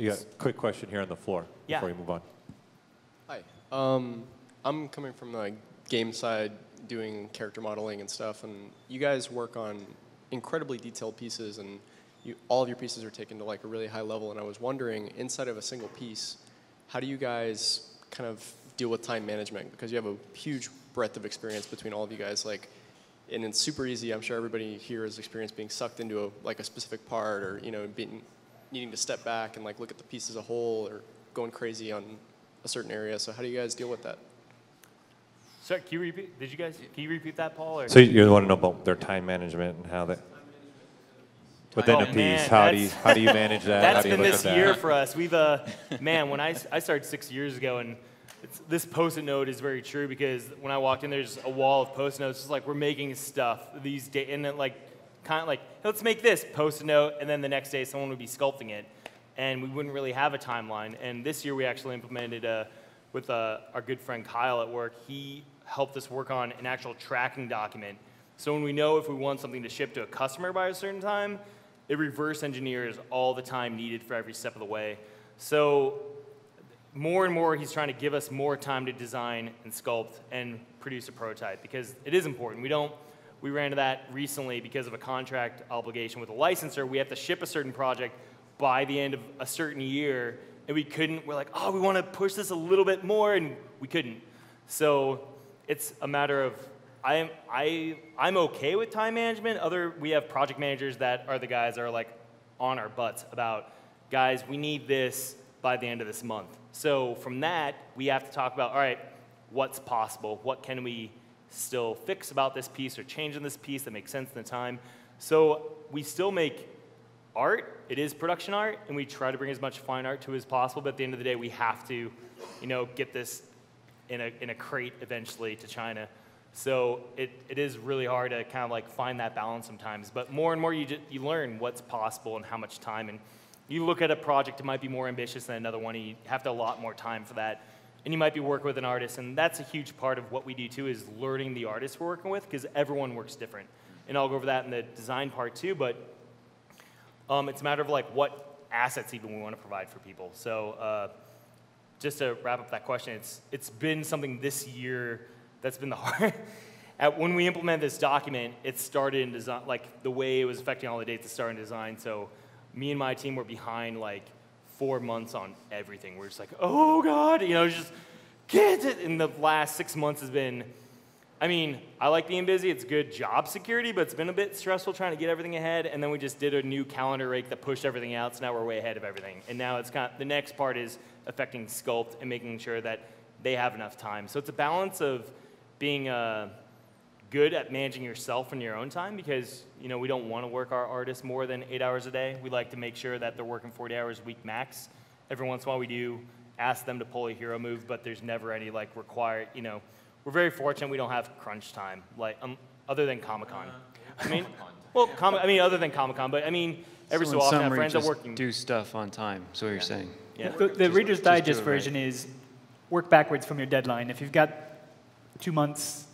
You got a quick question here on the floor Yeah. before you move on. Hi. Um, I'm coming from the game side, doing character modeling and stuff, and you guys work on incredibly detailed pieces, and you, all of your pieces are taken to like a really high level. And I was wondering, inside of a single piece, how do you guys kind of deal with time management? Because you have a huge breadth of experience between all of you guys, like. And it's super easy. I'm sure everybody here has experienced being sucked into a, like a specific part, or you know, being needing to step back and like look at the piece as a whole, or going crazy on a certain area. So how do you guys deal with that? Sorry, can you repeat? Did you guys? Can you repeat that, Paul? Or? So you want to know about their time management and how they, within Oh, a piece, man, how do you, how do you manage that? (laughs) How do you been look this at year that? for us. We've, uh, man, when I, I started six years ago, and it's, this post-it note is very true because when I walked in, there's a wall of post-it notes. It's like we're making stuff these days, and then like kind of like let's make this post a note, and then the next day someone would be sculpting it, and we wouldn't really have a timeline. And this year we actually implemented uh, with uh, our good friend Kyle at work. He helped us work on an actual tracking document. So when we know if we want something to ship to a customer by a certain time, it reverse engineers all the time needed for every step of the way. So more and more he's trying to give us more time to design and sculpt and produce a prototype because it is important. We don't we ran into that recently because of a contract obligation with a licensor. We have to ship a certain project by the end of a certain year and we couldn't we're like, "Oh, we want to push this a little bit more" and we couldn't. So it's a matter of I'm I I'm okay with time management. Other we have project managers that are the guys that are like on our butts about guys, we need this by the end of this month. So from that, we have to talk about all right, what's possible? What can we still fix about this piece or change in this piece that makes sense in the time? So we still make art. It is production art, and we try to bring as much fine art to as possible. But at the end of the day, we have to, you know, get this in a, in a crate eventually to China. So it, it is really hard to kind of like find that balance sometimes. But more and more you, just, you learn what's possible and how much time. And you look at a project, it might be more ambitious than another one, and you have to allot more time for that. And you might be working with an artist, and that's a huge part of what we do too, is learning the artist we're working with, because everyone works different. And I'll go over that in the design part too, but um, it's a matter of like what assets even we want to provide for people. So uh, just to wrap up that question, it's, it's been something this year that's been the (laughs) hard. At, when we implement this document, it started in design, like the way it was affecting all the dates, it started in design. So me and my team were behind like four months on everything. We're just like, oh God, you know, just get it. And the last six months has been, I mean, I like being busy. It's good job security, but it's been a bit stressful trying to get everything ahead. And then we just did a new calendar rake that pushed everything out. So now we're way ahead of everything. And now it's kind of, the next part is affecting Sculpt and making sure that they have enough time. So it's a balance of being uh, good at managing yourself and your own time because you know we don't want to work our artists more than eight hours a day. We like to make sure that they're working 40 hours a week max. Every once in a while we do ask them to pull a hero move, but there's never any like required. You know, we're very fortunate we don't have crunch time. Like um, other than Comic Con. I mean, well, com- I mean, other than Comic Con, but I mean, every so, in often I have friends that just working. do stuff on time. So what you're saying. Yeah. The, the Just- Reader's Digest it right. version is work backwards from your deadline. If you've got two months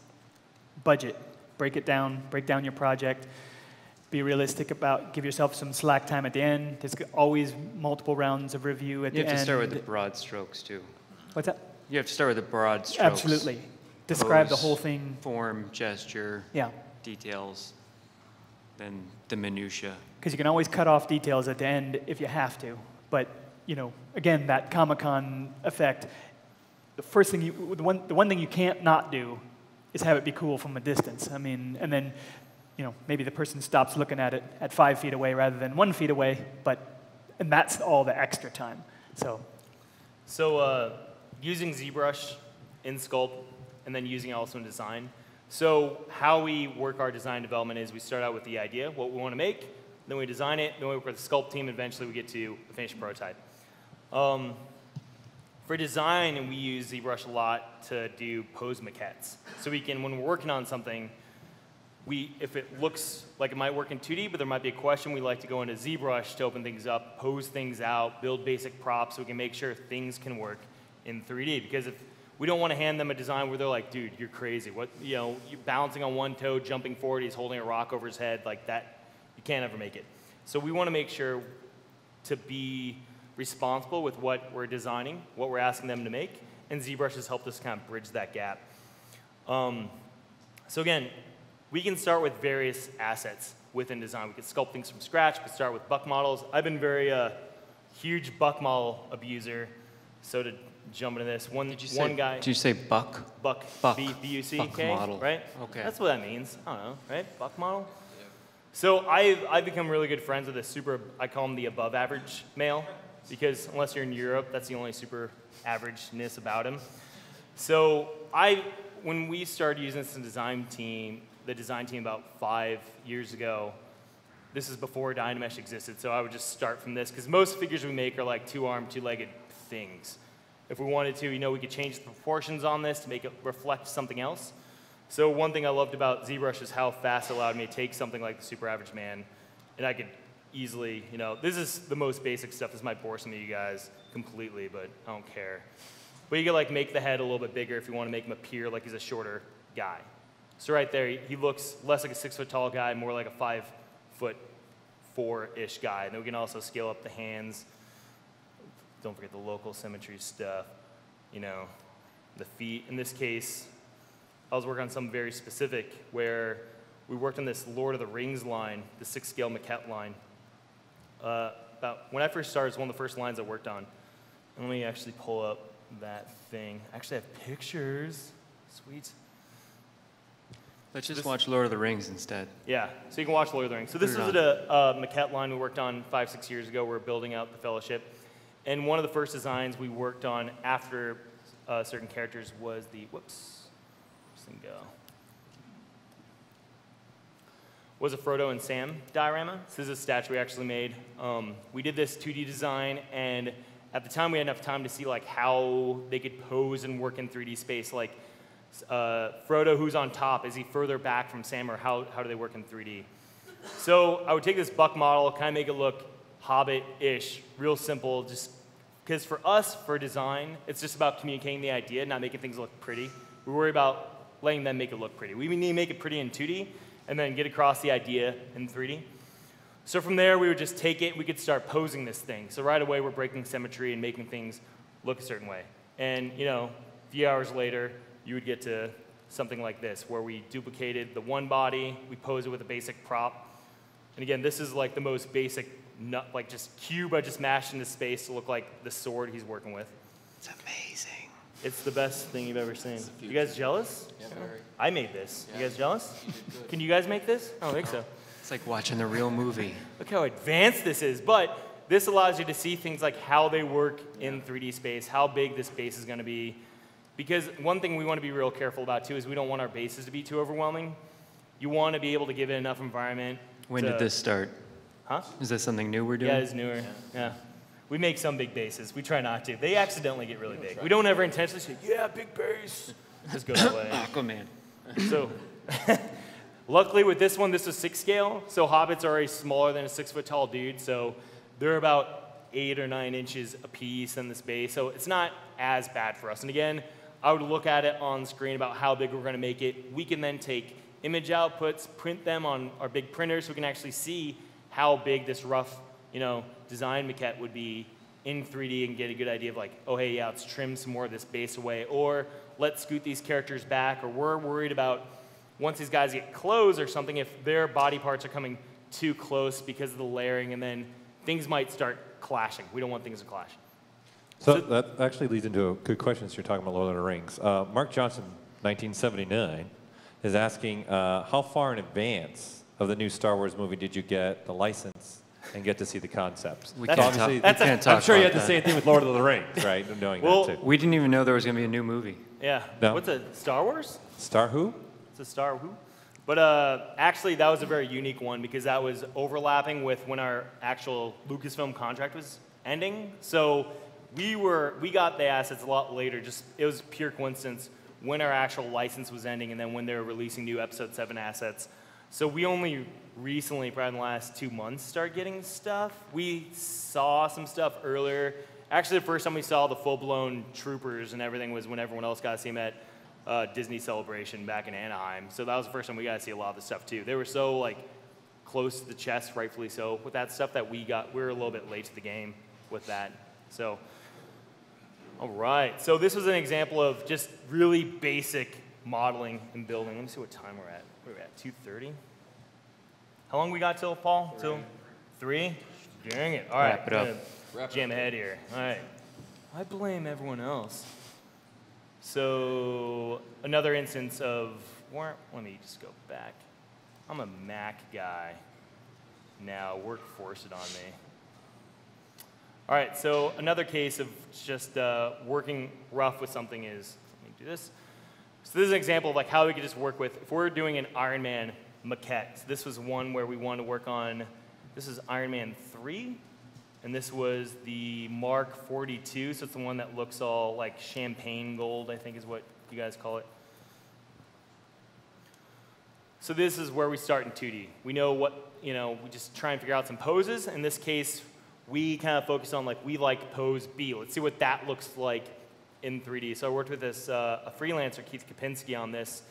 budget, break it down, break down your project. Be realistic about, give yourself some slack time at the end. There's always multiple rounds of review at You the end. You have to start with the broad strokes too. What's that? You have to start with the broad strokes. Absolutely. Describe the whole thing. Form, gesture, Yeah. details, then the minutia. because you can always cut off details at the end if you have to. But you know, again, that Comic Con effect. The first thing you, the one, the one thing you can't not do, is have it be cool from a distance. I mean, and then, you know, maybe the person stops looking at it at five feet away rather than one feet away. But, and that's all the extra time. So, So uh, using ZBrush in Sculpt and then using it also in design. So how we work our design development is we start out with the idea, what we want to make, then we design it, then we work with the Sculpt team, and eventually we get to the finished prototype. Um, for design, we use ZBrush a lot to do pose maquettes. So we can, when we're working on something, we, if it looks like it might work in 2D, but there might be a question, we like to go into ZBrush to open things up, pose things out, build basic props so we can make sure things can work in 3D. Because if we don't want to hand them a design where they're like, dude, you're crazy. What, you know, you're balancing on one toe, jumping forward, he's holding a rock over his head, like that, you can't ever make it. So we want to make sure to be responsible with what we're designing, what we're asking them to make, and ZBrush has helped us kind of bridge that gap. Um, so again, we can start with various assets within design. We can sculpt things from scratch. We can start with buck models. I've been very uh, huge buck model abuser. So to jump into this, one, Did you say, one guy, Did you say buck? buck, Buck. B, B-U-C-K, Buck model. right? Okay. That's what that means. I don't know, right? Buck model? Yeah. So I've, I've become really good friends with a super, I call him the above average male, because unless you're in Europe, that's the only super averageness about him. So I, when we started using this in design team, the design team about five years ago, this is before Dynamesh existed, so I would just start from this, because most figures we make are like two-armed, two-legged things. If we wanted to, you know, we could change the proportions on this to make it reflect something else. So one thing I loved about ZBrush is how fast it allowed me to take something like the Super Average Man, and I could easily, you know, this is the most basic stuff. This might bore some of you guys completely, but I don't care. But you could like make the head a little bit bigger if you want to make him appear like he's a shorter guy. So right there, he- looks less like a six foot tall guy, more like a five foot four-ish guy. And then we can also scale up the hands. Don't forget the local symmetry stuff, you know, the feet. In this case, I was working on something very specific where we worked on this Lord of the Rings line, the six scale maquette line. Uh, about when I first started, it's one of the first lines I worked on. Let me actually pull up that thing. I actually have pictures. Sweet. Let's just This- watch Lord of the Rings instead. Yeah, so you can watch Lord of the Rings. So this is a, a maquette line we worked on five, six years ago. We are building out the Fellowship. And one of the first designs we worked on after uh, certain characters was the, whoops, where's thing go? Was a Frodo and Sam diorama. This is a statue we actually made. Um, we did this 2D design, and at the time we had enough time to see like how they could pose and work in 3D space. Like uh, Frodo, who's on top, is he further back from Sam, or how, how do they work in 3D? So I would take this buck model, kind of make it look Hobbit-ish, real simple, just because for us, for design, it's just about communicating the idea, not making things look pretty. We worry about letting them make it look pretty. We need to make it pretty in 2D, and then get across the idea in 3D. So from there, we would just take it, we could start posing this thing. So right away, we're breaking symmetry and making things look a certain way. And, you know, a few hours later, you would get to something like this, where we duplicated the one body, we pose it with a basic prop. And again, this is like the most basic, nut, like just cube I just mashed into space to look like the sword he's working with. It's amazing. It's the best thing you've ever seen. You guys jealous? I made this. You guys jealous? Can you guys make this? I don't think so. It's like watching the real movie. Look how advanced this is. But this allows you to see things like how they work in 3D space, how big this base is going to be. Because one thing we want to be real careful about too is we don't want our bases to be too overwhelming. You want to be able to give it enough environment. When to- did this start? Huh? Is this something new we're doing? Yeah, it's newer. Yeah. We make some big bases. We try not to. They accidentally get really big. We don't ever intentionally say, yeah, big base. Just goes away. (coughs) Ah, Aquaman. So, (laughs) Luckily, with this one, this is six scale, so hobbits are already smaller than a six foot tall dude, so they're about eight or nine inches a piece in this base, so it's not as bad for us. And again, I would look at it on screen about how big we're going to make it. We can then take image outputs, print them on our big printers, so we can actually see how big this rough, you know, design maquette would be in 3D and get a good idea of like, oh hey, yeah, let's trim some more of this base away, or let's scoot these characters back, or we're worried about once these guys get close or something, if their body parts are coming too close because of the layering, and then things might start clashing. We don't want things to clash. So, that actually leads into a good question. So you're talking about Lord of the Rings. Uh, Mark Johnson, 1979, is asking uh, how far in advance of the new Star Wars movie did you get the license and get to see the concepts? We can't talk- we can't I'm talk sure you had the same thing with Lord of the Rings, (laughs) right? Knowing Well- that too. We didn't even know there was going to be a new movie. Yeah. No. What's a Star Wars? Star who? It's a Star Who. But uh, actually, that was a very unique one because that was overlapping with when our actual Lucasfilm contract was ending. So we were we got the assets a lot later. Just it was pure coincidence when our actual license was ending, and then when they were releasing new Episode Seven assets. So we only recently, probably in the last two months, start getting stuff. We saw some stuff earlier. Actually, the first time we saw the full-blown troopers and everything was when everyone else got to see them at uh, Disney Celebration back in Anaheim. So that was the first time we got to see a lot of the stuff too. They were so like close to the chest, rightfully so, with that stuff that we got. We were a little bit late to the game with that. So, all right. So this was an example of just really basic modeling and building. Let me see what time we're at. We're at 2:30. How long we got till Paul? Till three? Dang it. All right. Wrap it up. gonna Jam ahead here. All right. I blame everyone else. So another instance of, where, let me just go back. I'm a Mac guy. Now work force it on me. All right, so another case of just uh, working rough with something is, let me do this. So this is an example of like how we could just work with, if we're doing an Iron Man maquette, this was one where we wanted to work on, this is Iron Man 3, and this was the Mark 42, so it's the one that looks all like champagne gold, I think is what you guys call it. So this is where we start in 2D. We know what, you know, we just try and figure out some poses. In this case, we kind of focus on like, we like pose B. Let's see what that looks like in 3D. So I worked with this, uh, a freelancer, Keith Kapinski, on this.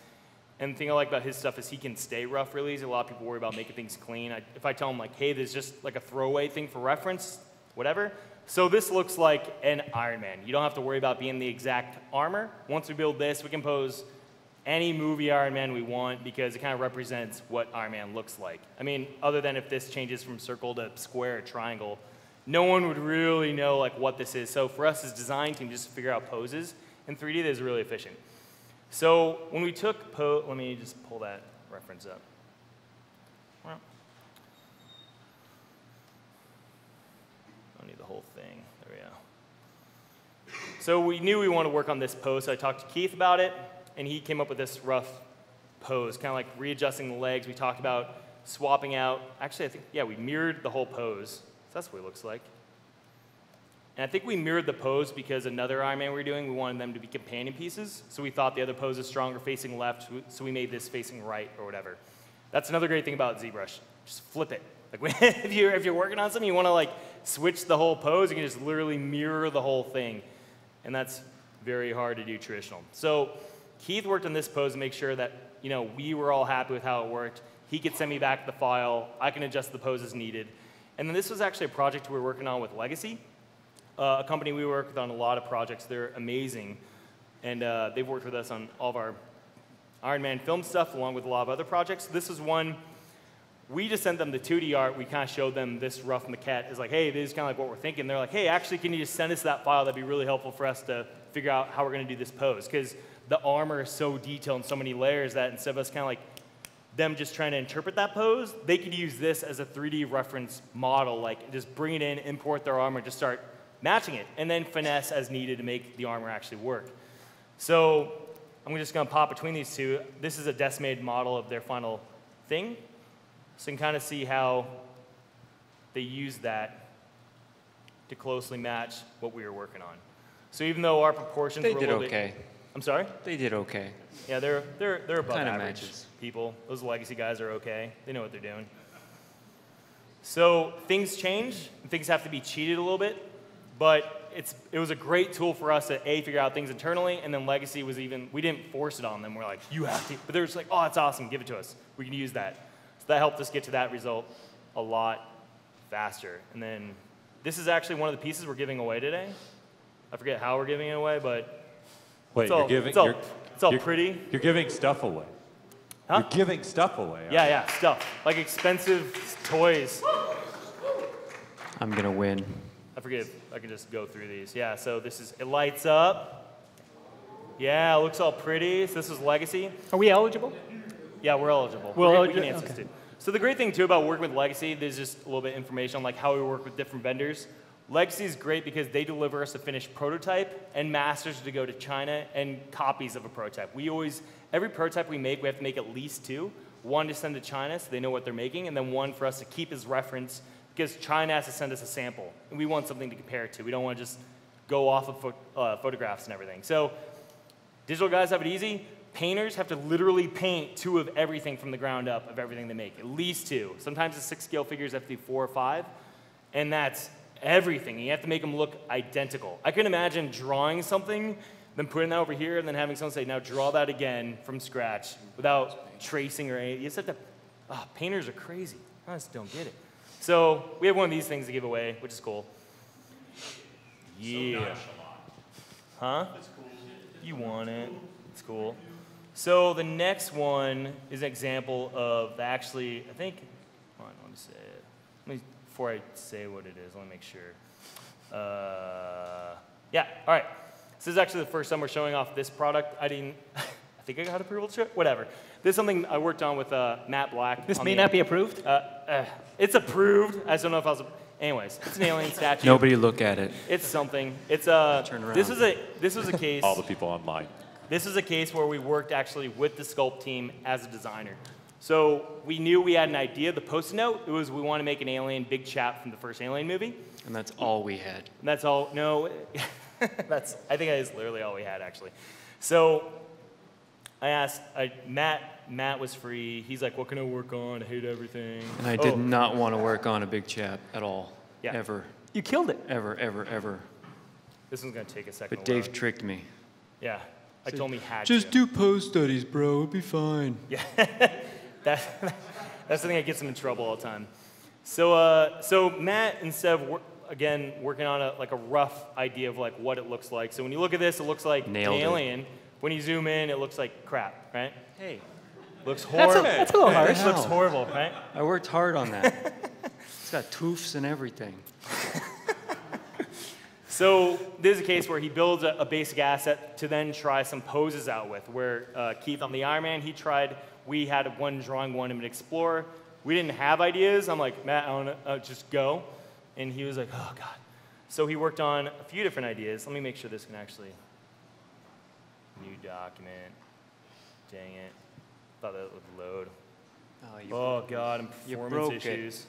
And the thing I like about his stuff is he can stay rough really easy. A lot of people worry about making things clean. I, if I tell him like, hey, this is just like a throwaway thing for reference, whatever. So this looks like an Iron Man. You don't have to worry about being the exact armor. Once we build this, we can pose any movie Iron Man we want because it kind of represents what Iron Man looks like. I mean, other than if this changes from circle to square or triangle, no one would really know like what this is. So for us as design team, just to figure out poses in 3D, that is really efficient. So when we took po, let me just pull that reference up. Well, I don't need the whole thing. There we go. So we knew we wanted to work on this pose. So I talked to Keith about it, and he came up with this rough pose, kind of like readjusting the legs. We talked about swapping out. Actually, I think yeah, we mirrored the whole pose. So that's what it looks like. And I think we mirrored the pose because another Iron Man we were doing, we wanted them to be companion pieces. So we thought the other pose is stronger facing left, so we made this facing right or whatever. That's another great thing about ZBrush. Just flip it. Like (laughs) if you're, if you're working on something, you want to like switch the whole pose, you can just literally mirror the whole thing. And that's very hard to do traditional. So Keith worked on this pose to make sure that you know we were all happy with how it worked. He could send me back the file. I can adjust the pose as needed. And then this was actually a project we were working on with Legacy uh, a company we work with on a lot of projects. They're amazing. And uh, they've worked with us on all of our Iron Man film stuff, along with a lot of other projects. This is one, we just sent them the 2D art. We kind of showed them this rough maquette. It's like, hey, this is kind of like what we're thinking. They're like, hey, actually, can you just send us that file? That'd be really helpful for us to figure out how we're going to do this pose. Because the armor is so detailed and so many layers that instead of us kind of like them just trying to interpret that pose, they could use this as a 3D reference model, like just bring it in, import their armor, just start matching it, and then finesse as needed to make the armor actually work. So I'm just going to pop between these two. This is a decimated model of their final thing. So you can kind of see how they use that to closely match what we were working on. So even though our proportions They were a did little okay. bit, I'm sorry? They did okay. Yeah, they're, they're, they're above Kinda average matches. people. Those legacy guys are okay. They know what they're doing. So things change, and things have to be cheated a little bit, but it's, it was a great tool for us to A, figure out things internally, and then legacy was even, we didn't force it on them. We're like, you have to, but they're just like, oh, that's awesome, give it to us. We can use that. So that helped us get to that result a lot faster. And then this is actually one of the pieces we're giving away today. I forget how we're giving it away, but Wait, it's you're all, giving. it's all, you're, it's all you're- pretty. You're giving stuff away. Huh? You're giving stuff away. Yeah, yeah, stuff. Like expensive toys. I'm gonna win. I forget if I can just go through these. Yeah, so this is, it lights up. Yeah, it looks all pretty. So this is Legacy. Are we eligible? Yeah, we're eligible. Well, We're- uh, we can answer okay. too. So the great thing too about working with Legacy, there's just a little bit of information on like how we work with different vendors. Legacy is great because they deliver us a finished prototype and masters to go to China and copies of a prototype. We always, every prototype we make, we have to make at least two. One to send to China so they know what they're making, and then one for us to keep as reference because China has to send us a sample, and we want something to compare it to. We don't want to just go off of uh, photographs and everything. So Digital guys have it easy. Painters have to literally paint two of everything from the ground up of everything they make, at least two. Sometimes the six scale figures have to be four or five, and that's everything. You have to make them look identical. I can imagine drawing something, then putting that over here, and then having someone say, now draw that again from scratch without tracing or anything. You just have to, ah, painters are crazy. I just don't get it. So we have one of these things to give away, which is cool. Yeah. Huh? You want it. It's cool. So the next one is an example of actually, I think, hold on, let me say it. Let me, before I say what it is, let me make sure. Uh, yeah, all right. This is actually the first time we're showing off this product. I didn't, (laughs) think I got approval to it, whatever. This is something I worked on with uh, Matt Black. This may the- not be approved. Uh, uh, it's approved. I just don't know if I was, anyways, it's an alien (laughs) statue. Nobody look at it. It's something. It's a. Turn around. This is a. This was a case. All the people online. This is a case where we worked actually with the sculpt team as a designer. So we knew we had an idea. The post-it note it was we want to make an alien big chap from the first Alien movie. And that's all we had. And that's all. No, (laughs) that's. I think that is literally all we had actually. So I asked I, Matt. Matt was free. He's like, "What can I work on? I hate everything." And I did Oh, not want to work on a big chap at all. Yeah. Ever. You killed it. Ever, ever, ever. This one's gonna take a second. But to Dave tricked me. Yeah, I told him he had Just to. do post studies, bro. It'll be fine. Yeah, (laughs) that, that's the thing that gets him in trouble all the time. So, uh, so Matt instead of wor- again working on a like a rough idea of like what it looks like. So when you look at this, it looks like Nailed an it. Alien. When you zoom in, it looks like crap, right? Hey, looks That's a, horrible. that's a little harsh. This looks horrible, right? I worked hard on that. (laughs) it's got toofs and everything. (laughs) So this is a case where he builds a, a basic asset to then try some poses out with. Where uh, Keith on the Iron Man, he tried. We had one drawing one of an explorer. We didn't have ideas. I'm like Matt, I want to uh, just go, and he was like, oh god. So he worked on a few different ideas. Let me make sure this can actually. New document. Dang it. Thought that would load. Oh, you, Oh god, and you performance broke it. issues.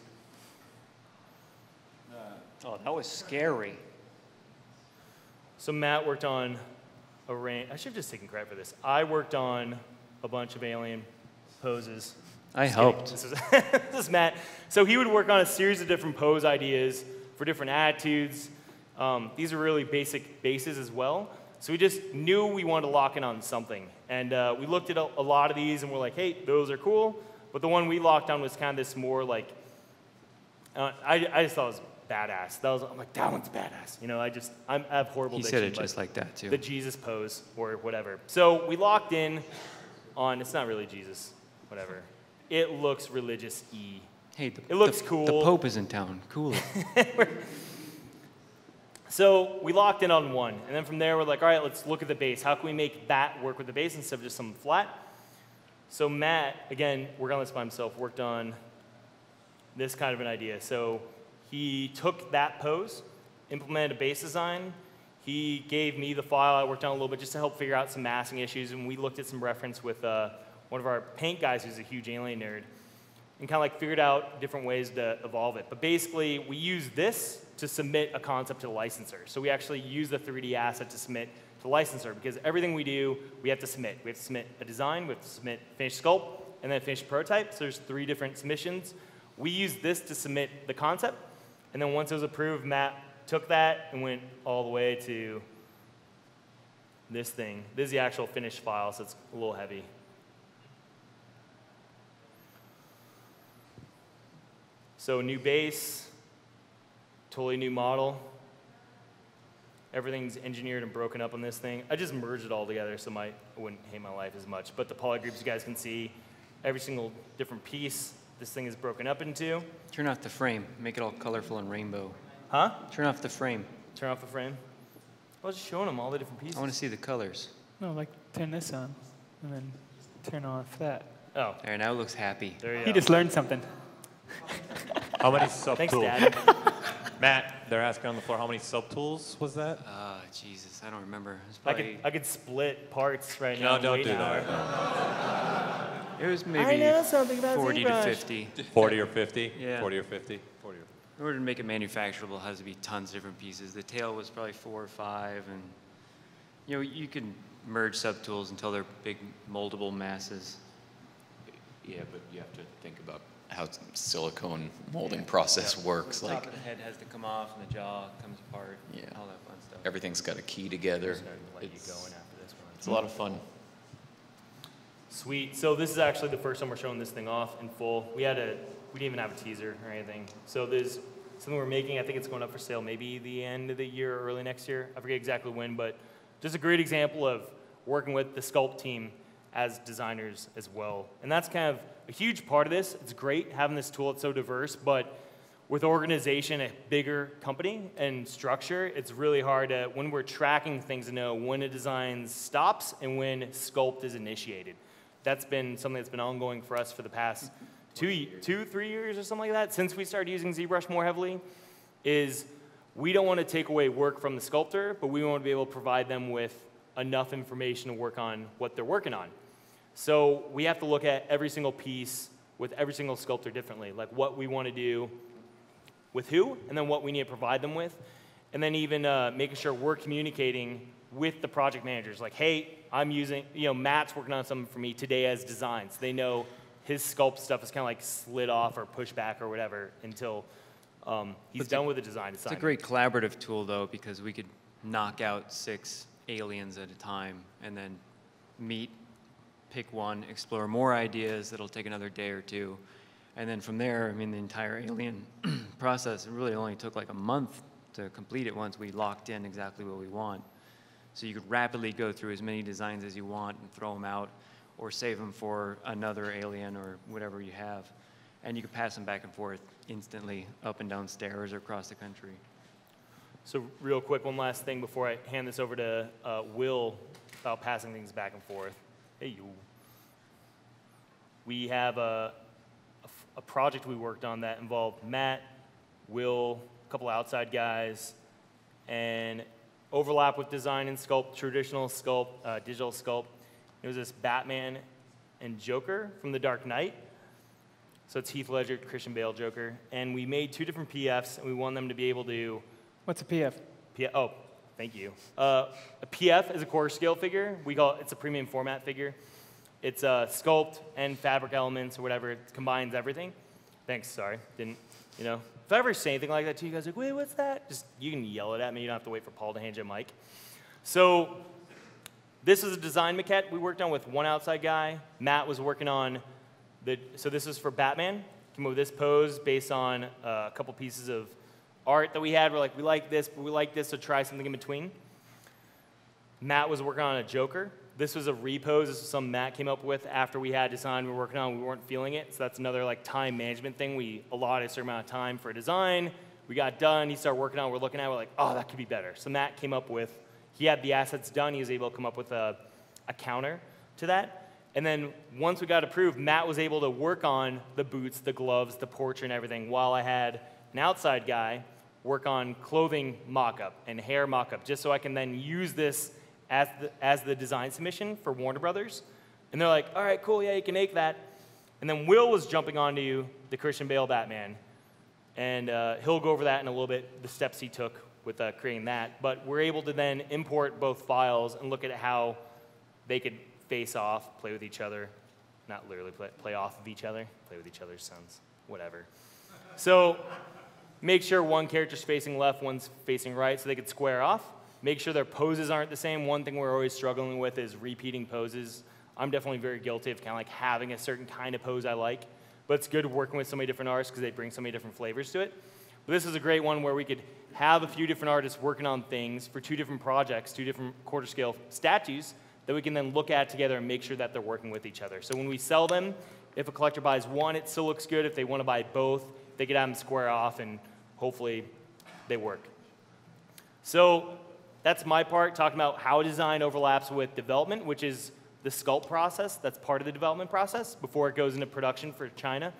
oh, that was scary. So Matt worked on a range. I should have just taken credit for this. I worked on a bunch of alien poses. I Just helped. This is, (laughs) this is Matt. So he would work on a series of different pose ideas for different attitudes. Um, these are really basic bases as well. So we just knew we wanted to lock in on something. And uh, we looked at a, a lot of these and we're like, hey, those are cool. But the one we locked on was kind of this more like, uh, I, I just thought it was badass. That was, I'm like, that one's badass. You know, I just, I'm, I have horrible He diction, said it just like that, too. the Jesus pose or whatever. So we locked in on, it's not really Jesus, whatever. It looks religious y. Hey, the, It looks the, cool. The Pope is in town. Cool. (laughs) (laughs) So we locked in on one. And then from there, we're like, all right, let's look at the base. How can we make that work with the base instead of just some flat? So Matt, again, worked on this by himself, worked on this kind of an idea. So he took that pose, implemented a base design. He gave me the file. I worked on a little bit just to help figure out some masking issues. And we looked at some reference with uh, one of our paint guys who's a huge alien nerd and kind of like figured out different ways to evolve it. But basically, we use this to submit a concept to the licensor. So we actually use the 3D asset to submit to the licensor because everything we do, we have to submit. We have to submit a design, we have to submit finished sculpt, and then finished prototype. So there's three different submissions. We use this to submit the concept, and then once it was approved, Matt took that and went all the way to this thing. This is the actual finished file, so it's a little heavy. So new base, totally new model. Everything's engineered and broken up on this thing. I just merged it all together so my, I wouldn't hate my life as much. But the polygroups you guys can see, every single different piece this thing is broken up into. Turn off the frame, make it all colorful and rainbow. Huh? Turn off the frame. Turn off the frame. I was just showing them all the different pieces. I want to see the colors. No, like turn this on and then turn off that. Oh, There, now it looks happy. there you He go. just learned something. (laughs) How many sub Thanks, tools? Dad. (laughs) Matt, they're asking on the floor, how many sub tools was that? Ah, Jesus, I don't remember. It's I could, I could split parts right No, now. No, don't do an hour. that. it was I maybe know something about 40 to 50. 40 or 50? Yeah. 40 or 50? 40 or In order to make it manufacturable, it has to be tons of different pieces. The tail was probably four or five, and you know you can merge subtools until they're big moldable masses. Yeah, but you have to think about how silicone molding process works. the Like top of the head has to come off, and the jaw comes apart. Yeah. all that fun stuff. everything's got a key together. To It's, go in after this one. it's a lot of fun. Sweet. So this is actually the first time we're showing this thing off in full. We had a, we didn't even have a teaser or anything. So there's something we're making. I think it's going up for sale maybe the end of the year or early next year. I forget exactly when, but just a great example of working with the Sculpt team as designers as well. And that's kind of a huge part of this. It's great having this tool. It's so diverse, but with organization, a bigger company and structure, it's really hard to, when we're tracking things to know when a design stops and when sculpt is initiated. That's been something that's been ongoing for us for the past two, two, three years or something like that, since we started using ZBrush more heavily, is we don't want to take away work from the sculptor, but we want to be able to provide them with enough information to work on what they're working on. So we have to look at every single piece with every single sculptor differently, like what we want to do with who, and then what we need to provide them with, and then even uh, making sure we're communicating with the project managers. Like, hey, I'm using, you know, Matt's working on something for me today as designs. They know his sculpt stuff is kind of like slid off or pushed back or whatever until um, he's It's a- done with the design. It's a great collaborative tool, though, because we could knock out six aliens at a time and then meet, pick one, explore more ideas that'll take another day or two. And then from there, I mean, the entire alien (clears throat) process, really only took like a month to complete it once we locked in exactly what we want. So you could rapidly go through as many designs as you want and throw them out or save them for another alien or whatever you have. And you could pass them back and forth instantly up and down stairs or across the country. So real quick, one last thing before I hand this over to uh, Will about passing things back and forth. Hey, you. We have a project we worked on that involved Matt, Will, a couple outside guys, and overlap with design and sculpt, traditional sculpt, uh, digital sculpt. It was this Batman and Joker from The Dark Knight. So it's Heath Ledger, Christian Bale, Joker. And we made two different PFs, and we want them to be able to What's a PF? P- oh, thank you. Uh, a PF is a quarter scale figure. We call it, it's a premium format figure. It's a sculpt and fabric elements or whatever. It combines everything. Thanks, sorry. Didn't, you know. If I ever say anything like that to you guys, like, wait, what's that? Just, you can yell it at me. You don't have to wait for Paul to hand you a mic. So, this is a design maquette we worked on with one outside guy. Matt was working on the, so this is for Batman. Came up with this pose based on uh, a couple pieces of art that we had. We're like, we like this, but we like this, so try something in between. Matt was working on a Joker. This was a repose. This was some Matt came up with after we had design we were working on. We weren't feeling it, so that's another like time management thing. We allotted a certain amount of time for a design. We got done. He started working on. it. We're looking at. it. We're like, oh, that could be better. So Matt came up with. He had the assets done. He was able to come up with a, a counter to that. And then once we got approved, Matt was able to work on the boots, the gloves, the portrait, and everything, while I had an outside guy work on clothing mock-up and hair mock-up, just so I can then use this as the, as the design submission for Warner Brothers. And they're like, all right, cool, yeah, you can make that. And then Will was jumping onto you, the Christian Bale Batman, and uh, he'll go over that in a little bit, the steps he took with uh, creating that. But we're able to then import both files and look at how they could face off, play with each other, not literally play, play off of each other, play with each other's sons, whatever. So make sure one character's facing left, one's facing right, so they could square off. Make sure their poses aren't the same. One thing we're always struggling with is repeating poses. I'm definitely very guilty of kind of like having a certain kind of pose I like, but it's good working with so many different artists because they bring so many different flavors to it. But this is a great one where we could have a few different artists working on things for two different projects, two different quarter scale statues that we can then look at together and make sure that they're working with each other. So when we sell them, if a collector buys one, it still looks good. If they want to buy both, they could have them square off and hopefully they work. So that's my part, talking about how design overlaps with development, which is the sculpt process. That's part of the development process before it goes into production for China.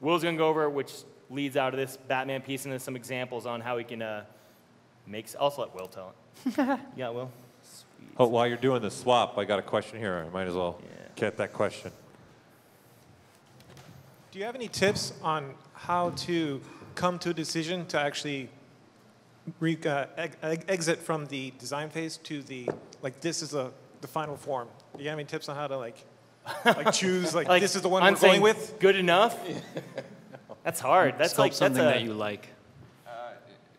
Will's going to go over, which leads out of this Batman piece, and then some examples on how we can uh, make. Also, let Will tell it. (laughs) yeah, Will. Sweet. Oh, while you're doing the swap, I got a question here. I might as well Yeah. get that question. Do you have any tips on how to come to a decision to actually re, uh, ex- ex- exit from the design phase to the like this is a the final form? Do you have any tips on how to like like choose like, (laughs) this is the one I'm we're going saying with? Good enough. (laughs) That's hard. That's Sculpt like that's something a, that you like.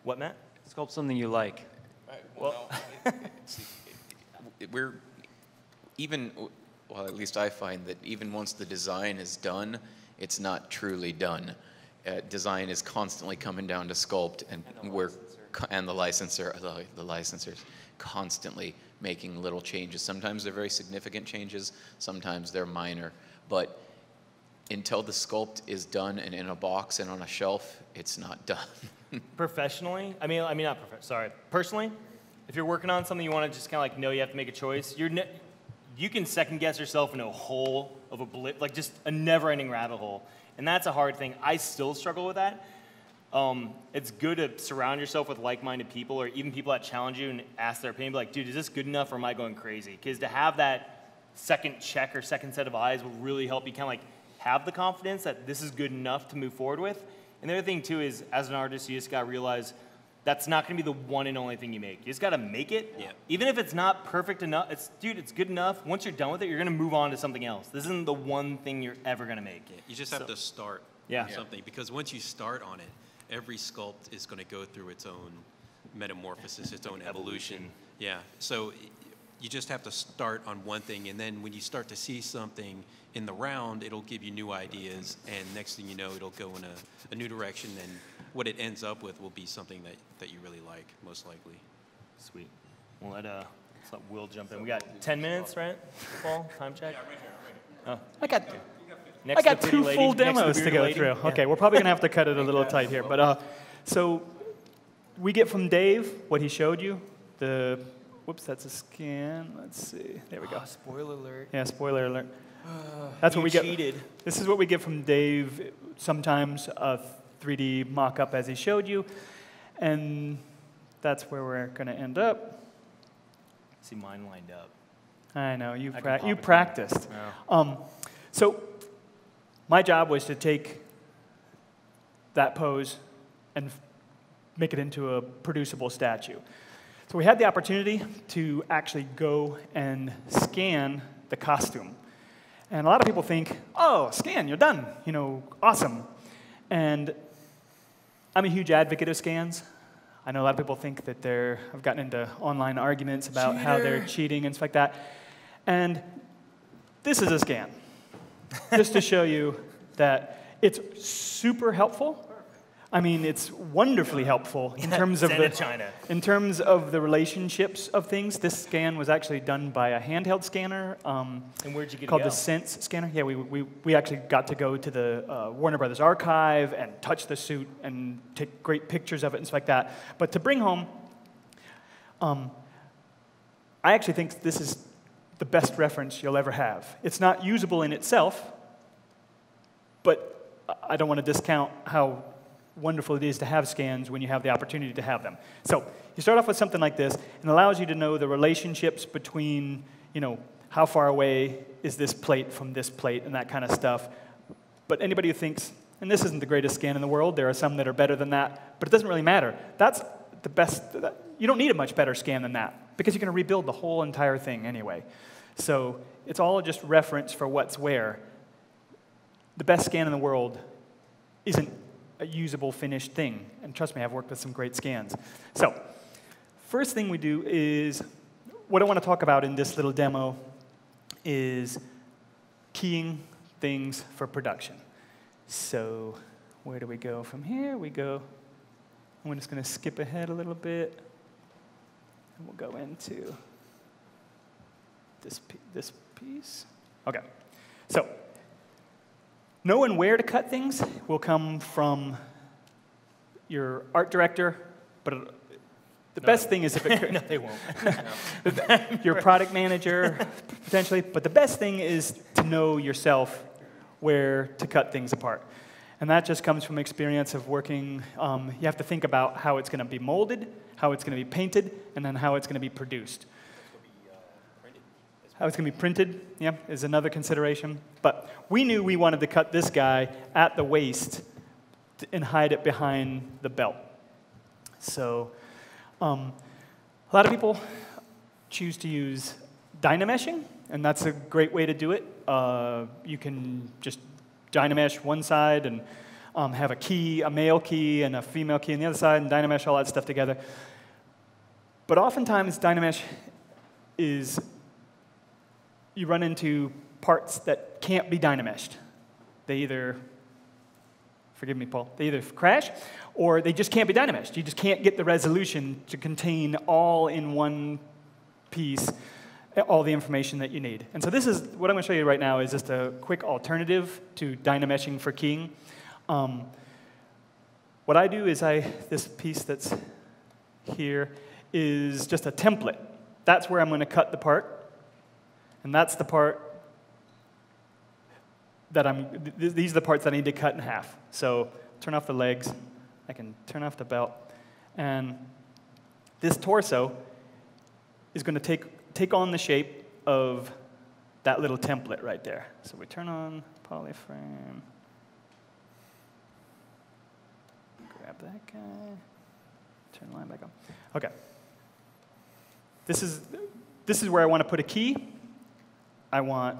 what, Matt? Sculpt something you like. Well, (laughs) we're even well at least i find that even once the design is done it's not truly done uh, design is constantly coming down to sculpt and, we're co- and the licensor the, licensors constantly making little changes sometimes they're very significant changes sometimes they're minor but until the sculpt is done and in a box and on a shelf it's not done (laughs) professionally, I mean, I mean not prof- sorry. Personally, if you're working on something you want to just kind of like know you have to make a choice, you're ne- you can second guess yourself in a hole of a blip, like just a never-ending rabbit hole, and that's a hard thing. I still struggle with that. Um, it's good to surround yourself with like-minded people, or even people that challenge you and ask their opinion. Be like, dude, is this good enough, or am I going crazy? Because to have that second check or second set of eyes will really help you kind of like have the confidence that this is good enough to move forward with. And the other thing too is, as an artist, you just gotta realize that's not gonna be the one and only thing you make. You just gotta make it. Yeah. Even if it's not perfect enough, it's dude, it's good enough. Once you're done with it, you're gonna move on to something else. This isn't the one thing you're ever gonna make. You just have So- to start Yeah. something because once you start on it, every sculpt is going to go through its own metamorphosis, its own evolution. Evolution. Yeah. So you just have to start on one thing, and then when you start to see something in the round, it'll give you new ideas, and next thing you know, it'll go in a, a new direction, and what it ends up with will be something that, that you really like, most likely. Sweet. We'll let uh, let's let Will jump in. We got 10 minutes, right? Paul, time check. Oh, I got, next I got to two lady, full next to demos to go lady. through. Yeah. Okay, we're probably gonna have to cut it a (laughs) little tight here, but uh, so we get from Dave what he showed you. The whoops, that's a scan. Let's see. There we go. Oh, spoiler alert. Yeah, spoiler alert. That's what you we get. This is what we get from Dave. Sometimes a 3D mock-up as he showed you, and that's where we're gonna end up. See mine lined up. I know you I pra- you practiced. Oh. Um, so my job was to take that pose and make it into a producible statue. So we had the opportunity to actually go and scan the costume. And a lot of people think, oh, scan, you're done. You know, awesome. And I'm a huge advocate of scans. I know a lot of people think that they're, I've gotten into online arguments about how they're cheating and stuff like that. And this is a scan, just to show you that it's super helpful. I mean, it's wonderfully helpful in terms of the China. in terms of the relationships of things. This scan was actually done by a handheld scanner. Um, And where'd you get called the Sense scanner. Yeah, we, we, we actually got to go to the uh, Warner Brothers archive and touch the suit and take great pictures of it and stuff like that. But to bring home, um, I actually think this is the best reference you'll ever have. It's not usable in itself, but I don't want to discount how wonderful it is to have scans when you have the opportunity to have them. So you start off with something like this, and allows you to know the relationships between, you know, how far away is this plate from this plate and that kind of stuff. But anybody who thinks, and this isn't the greatest scan in the world, there are some that are better than that, but it doesn't really matter. That's the best, you don't need a much better scan than that because you're going to rebuild the whole entire thing anyway. So it's all just reference for what's where. The best scan in the world isn't a usable finished thing. And trust me, I've worked with some great scans. So, first thing we do is what I want to talk about in this little demo is keying things for production. So, where do we go from here? We go, I'm just going to skip ahead a little bit. And we'll go into this, this piece. Okay. So, knowing where to cut things will come from your art director, but the No. best thing is if it (laughs) no, they won't. (laughs) your product manager potentially, but the best thing is to know yourself where to cut things apart. And that just comes from experience of working. Um, you have to think about how it's going to be molded, how it's going to be painted, and then how it's going to be produced. How it's going to be printed, yeah, is another consideration. But we knew we wanted to cut this guy at the waist and hide it behind the belt. So um, a lot of people choose to use dynameshing, and that's a great way to do it. Uh, you can just dynamesh one side and um, have a key, a male key, and a female key on the other side, and dynamesh all that stuff together. But oftentimes, dynamesh is you run into parts that can't be dynameshed. They either, forgive me, Paul, they either crash or they just can't be dynameshed. You just can't get the resolution to contain all in one piece all the information that you need. And so this is, what I'm going to show you right now is just a quick alternative to dynameshing for keying. Um, what I do is I, this piece that's here is just a template. That's where I'm going to cut the part. And that's the part that I'm, th- these are the parts that I need to cut in half. So turn off the legs, I can turn off the belt, and this torso is going to take, take on the shape of that little template right there. So we turn on polyframe, grab that guy, turn the line back on. Okay. This is, this is where I want to put a key. I want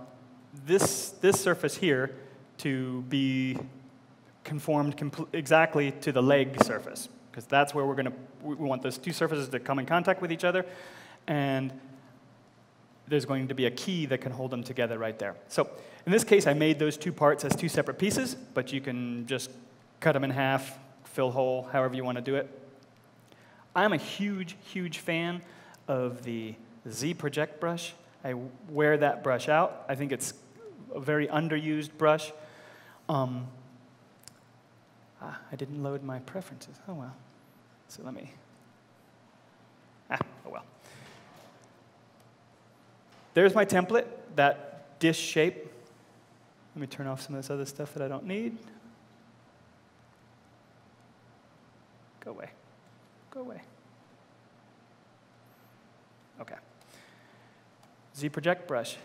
this, this surface here to be conformed exactly to the leg surface, because that's where we're going to, we want those two surfaces to come in contact with each other, and there's going to be a key that can hold them together right there. So in this case, I made those two parts as two separate pieces, but you can just cut them in half, fill hole, however you want to do it. I'm a huge, huge fan of the Z Project brush. I wear that brush out. I think it's a very underused brush. Um, ah, I didn't load my preferences. Oh well. So let me. Ah, oh well. There's my template, that dish shape. Let me turn off some of this other stuff that I don't need. Go away. Go away. Okay. Z project brush.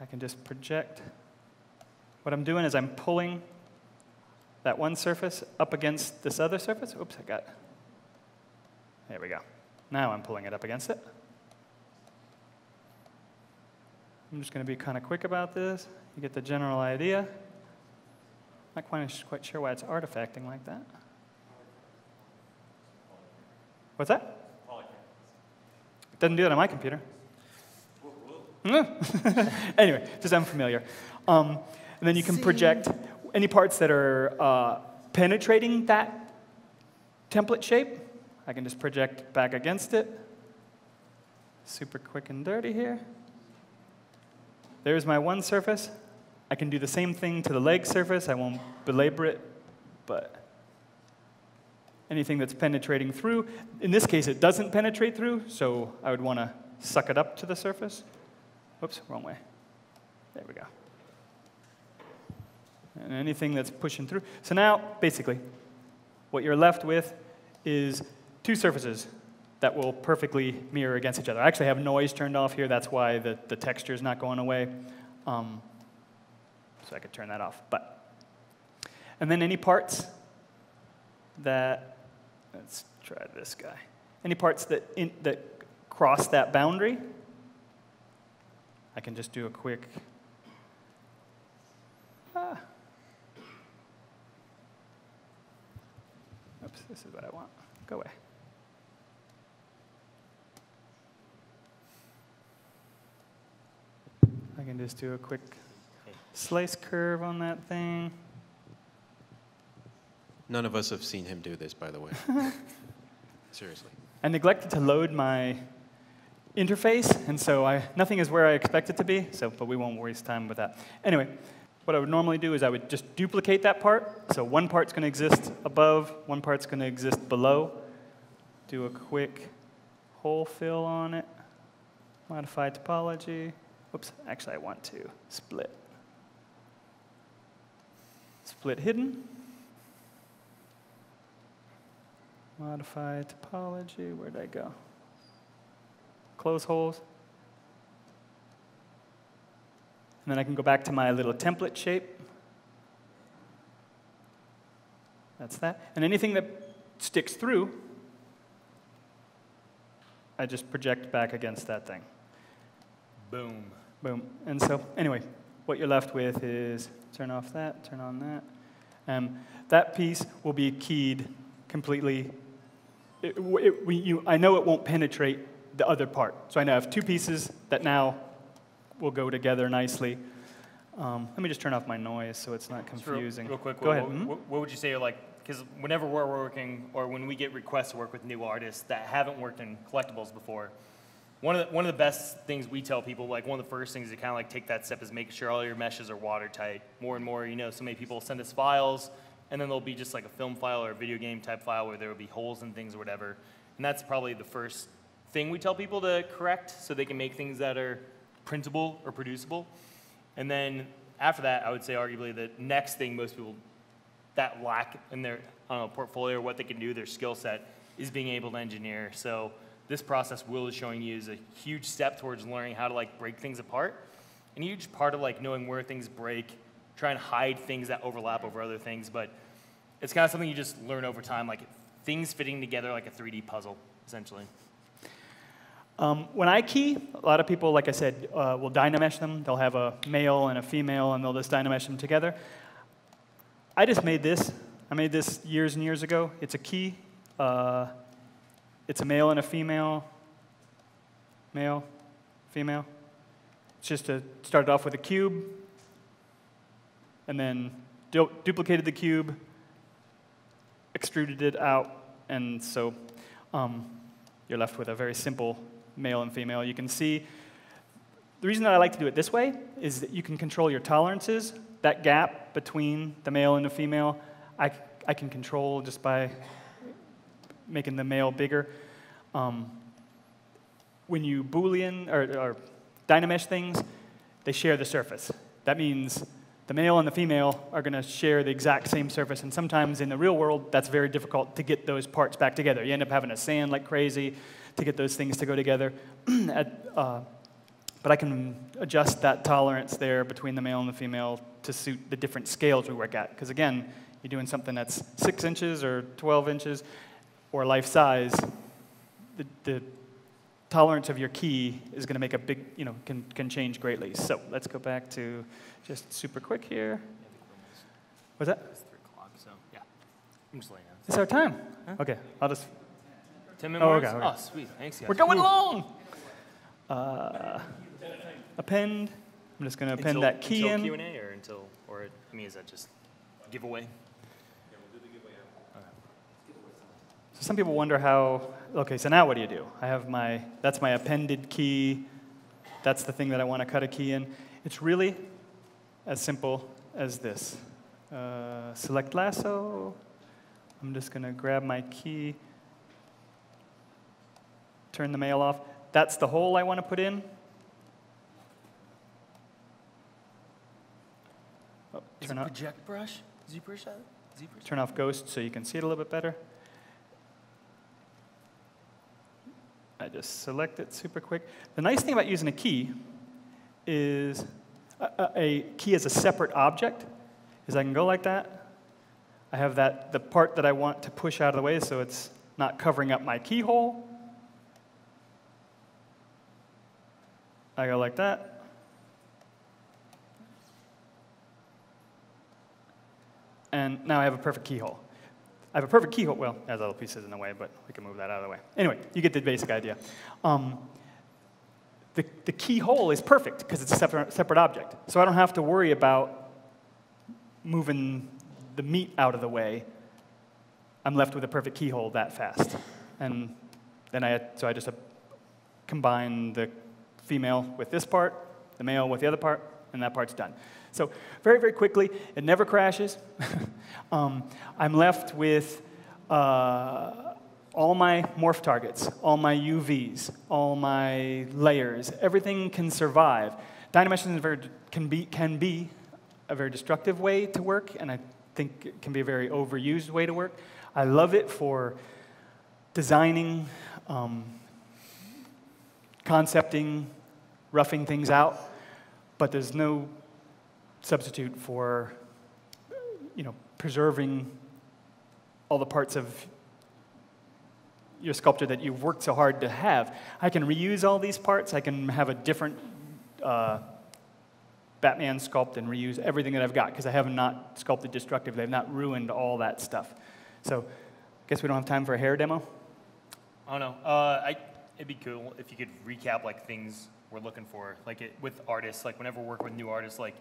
I can just project. What I'm doing is I'm pulling that one surface up against this other surface. Oops, I got. There we go. Now I'm pulling it up against it. I'm just going to be kind of quick about this. You get the general idea. Not quite, quite sure why it's artifacting like that. What's that? It doesn't do that on my computer. (laughs) anyway, just unfamiliar. Um, and then you can project any parts that are uh, penetrating that template shape. I can just project back against it. Super quick and dirty here. There's my one surface. I can do the same thing to the leg surface. I won't belabor it, but anything that's penetrating through. In this case, it doesn't penetrate through, so I would want to suck it up to the surface. Oops, wrong way. There we go. And anything that's pushing through. So now, basically, what you're left with is two surfaces that will perfectly mirror against each other. I actually have noise turned off here. That's why the, the texture is not going away. Um, so I could turn that off. But, and then any parts that Let's try this guy. Any parts that, in, that cross that boundary, I can just do a quick. Ah. Oops, this is what I want. Go away. I can just do a quick slice curve on that thing. None of us have seen him do this, by the way. (laughs) Seriously. I neglected to load my interface, and so I, nothing is where I expect it to be, so, but we won't waste time with that. Anyway, what I would normally do is I would just duplicate that part. So one part's going to exist above, one part's going to exist below. Do a quick hole fill on it. Modify topology. Whoops, actually I want to split. Split hidden. Modify topology, where'd I go? Close holes. And then I can go back to my little template shape. That's that. And anything that sticks through, I just project back against that thing. Boom. Boom. And so, anyway, what you're left with is turn off that, turn on that. Um, that piece will be keyed completely. It, it, we, you, I know it won't penetrate the other part. So I now have two pieces that now will go together nicely. Um, let me just turn off my noise so it's not Just real- confusing. Real, quick, Go what, ahead. What, Mhm. what- what would you say are like, because whenever we're working or when we get requests to work with new artists that haven't worked in collectibles before, one of the, one of the best things we tell people, like one of the first things to kind of like take that step is making sure all your meshes are watertight. More and more, you know, so many people send us files, and then there'll be just like a film file or a video game type file where there will be holes and things or whatever. And that's probably the first thing we tell people to correct so they can make things that are printable or producible. And then after that, I would say arguably the next thing most people that lack in their know, portfolio or what they can do, their skill set, is being able to engineer. So this process Will is showing you is a huge step towards learning how to like break things apart. And a huge part of like knowing where things break, try and hide things that overlap over other things, but it's kind of something you just learn over time, like things fitting together like a 3D puzzle, essentially. Um, when I key, a lot of people, like I said, uh, will dynamesh them. They'll have a male and a female, and they'll just dynamesh them together. I just made this. I made this years and years ago. It's a key. Uh, it's a male and a female. Male, female. It's just to start off with a cube, and then du- duplicated the cube, extruded it out, and so um, you're left with a very simple male and female. You can see the reason that I like to do it this way is that you can control your tolerances. That gap between the male and the female, I, I can control just by making the male bigger. Um, when you Boolean or, or Dynamesh things, they share the surface. That means the male and the female are going to share the exact same surface, and sometimes in the real world, that's very difficult to get those parts back together. You end up having to sand like crazy to get those things to go together. (clears throat) At, uh, but I can adjust that tolerance there between the male and the female to suit the different scales we work at. Because again, you're doing something that's six inches or 12 inches or life size, the, the tolerance of your key is going to make a big, you know, can, can change greatly. So let's go back to just super quick here. What's that? It's 3 o'clock, so yeah. I'm just laying out. It's our time. Okay, I'll just. 10 Oh, minutes? okay, okay. Oh, sweet. Thanks, guys. We're going Whew. long. Uh, append. I'm just going to append Until- that key until in. Q&A or until, or, I mean, is that just giveaway? So some people wonder how, okay, so now what do you do? I have my, that's my appended key. That's the thing that I want to cut a key in. It's really as simple as this. Uh, select lasso. I'm just going to grab my key, turn the mail off. That's the hole I want to put in. Oh, Is turn, off, project brush? ZBrush that? ZBrush? turn off ghost so you can see it a little bit better. I just select it super quick. The nice thing about using a key is a, a- key as a separate object is I can go like that. I have that the part that I want to push out of the way, so it's not covering up my keyhole. I go like that. And now I have a perfect keyhole. I have a perfect keyhole. Well, there's other pieces in the way, but we can move that out of the way. Anyway, you get the basic idea. Um, the, the keyhole is perfect because it's a separate, separate object. So I don't have to worry about moving the meat out of the way. I'm left with a perfect keyhole that fast. And then I, so I just uh, combine the female with this part, the male with the other part, and that part's done. So very, very quickly, it never crashes. (laughs) um, I'm left with uh, all my morph targets, all my UVs, all my layers. Everything can survive. Dynamesh can, be, can be a very destructive way to work, and I think it can be a very overused way to work. I love it for designing, um, concepting, roughing things out, but there's no substitute for, you know, preserving all the parts of your sculpture that you've worked so hard to have. I can reuse all these parts. I can have a different uh, Batman sculpt and reuse everything that I've got because I have not sculpted destructively. I've not ruined all that stuff. So, I guess we don't have time for a hair demo. I don't know. Uh, I, it'd be cool if you could recap like things we're looking for, like it, with artists. Like whenever we're working with new artists, like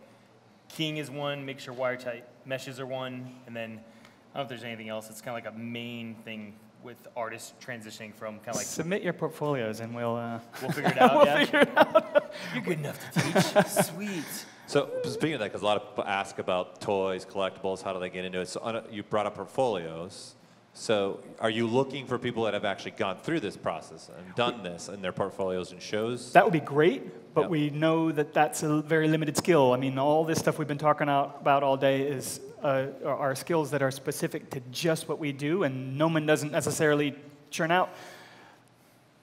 keying is one, make sure watertight meshes are one, and then I don't know if there's anything else. It's kind of like a main thing with artists transitioning from kind of like Submit your portfolios and we'll. Uh, we'll figure it (laughs) out. we'll yeah? figure it out. (laughs) You're good enough to teach. Sweet. So speaking of that, because a lot of people ask about toys, collectibles, how do they get into it? So on a- you brought up portfolios. So are you looking for people that have actually gone through this process and done this in their portfolios and shows? That would be great, but Yeah. we know that that's a very limited skill. I mean, all this stuff we've been talking about all day is uh, are skills that are specific to just what we do, and Gnomon doesn't necessarily churn out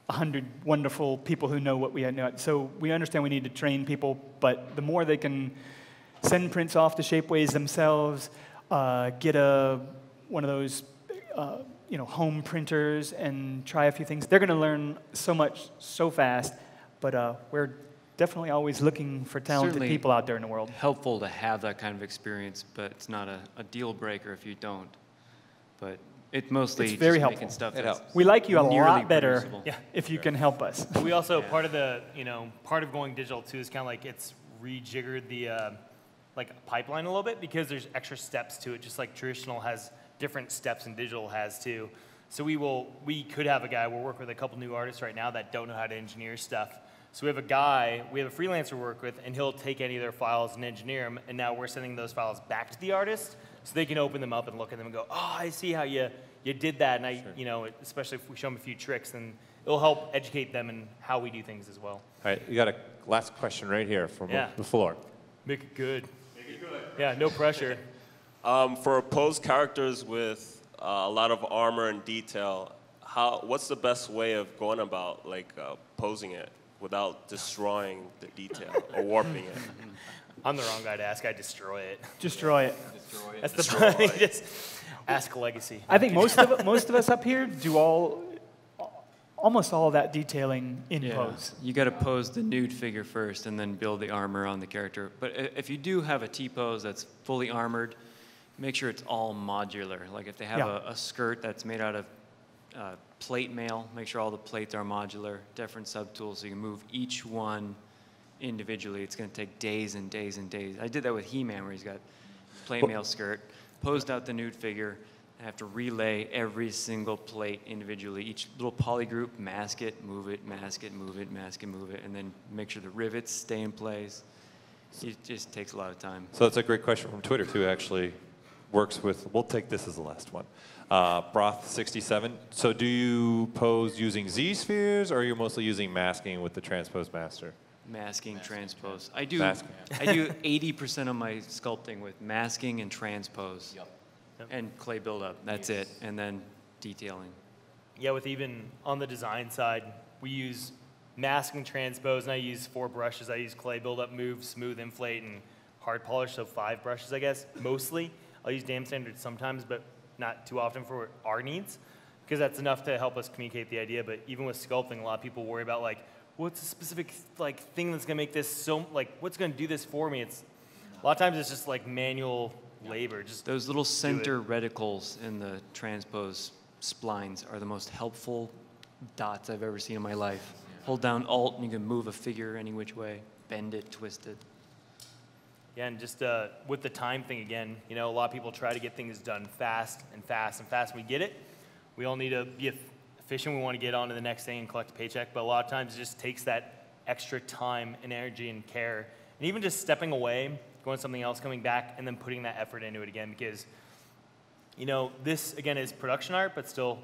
a hundred wonderful people who know what we know. So we understand we need to train people, but the more they can send prints off to Shapeways themselves, uh, get a one of those uh, you know home printers and try a few things. They're going to learn so much so fast. But uh, we're definitely always looking for talented Certainly people out there in the world. Helpful to have that kind of experience, but it's not a, a deal breaker if you don't. But it mostly It's very just helpful. making stuff It helps. We like you a lot better. Yeah. if you can help us. (laughs) We also part of the you know part of going digital too is kind of like it's rejiggered the uh, like pipeline a little bit because there's extra steps to it, just like traditional has different steps and digital has too. So we will we could have a guy we're working with a couple new artists right now that don't know how to engineer stuff. So we have a guy we have a freelancer we work with and he'll take any of their files and engineer them, and now we're sending those files back to the artist so they can open them up and look at them and go, oh, I see how you you did that, and I you know especially if we show them a few tricks, then it'll help educate them in how we do things as well. All right, you got a last question right here from Yeah. the floor. Make it good. Make it good. Yeah, no pressure. Um, for opposed characters with uh, a lot of armor and detail, how, what's the best way of going about like uh, posing it without destroying the detail or warping it? (laughs) I'm the wrong guy to ask. I destroy it. Destroy it. That's the point. Just ask Legacy. I think most of most of us up here do all almost all of that detailing in Yeah, pose. you got to pose the nude figure first and then build the armor on the character. But if you do have a T pose that's fully armored, make sure it's all modular. Like if they have Yeah. a, a skirt that's made out of uh, plate mail, make sure all the plates are modular, different subtools, so you can move each one individually. It's going to take days and days and days. I did that with He-Man, where he's got plate mail skirt, posed out the nude figure, and have to relay every single plate individually. Each little poly group, mask it, move it, mask it, move it, mask it, move it, and then make sure the rivets stay in place. It just takes a lot of time. So that's a great question from Twitter too. Actually, works with. We'll take this as the last one. Uh, Broth67. So do you pose using Z spheres, or are you mostly using masking with the transpose master? Masking, transpose. I do. Masking. I do 80% of my sculpting with masking and transpose, and clay buildup. That's it, and then detailing. Yeah, with even on the design side, we use mask and transpose, and I use four brushes. I use clay buildup, move, smooth, inflate, and hard polish, so five brushes, I guess, mostly. I'll use dam standards sometimes, but not too often for our needs. because that's enough to help us communicate the idea. But even with sculpting, a lot of people worry about like, what's a specific like thing that's gonna make this so like, what's gonna do this for me? It's a lot of times it's just like manual labor. Just Those little center reticles in the transpose splines are the most helpful dots I've ever seen in my life. Hold down Alt and you can move a figure any which way, bend it, twist it. And just uh, with the time thing again, you know, a lot of people try to get things done fast and fast and fast. We get it. We all need to be efficient. We want to get on to the next thing and collect a paycheck. But a lot of times it just takes that extra time and energy and care. And even just stepping away, going to something else, coming back, and then putting that effort into it again. Because, you know, this, again, is production art, but still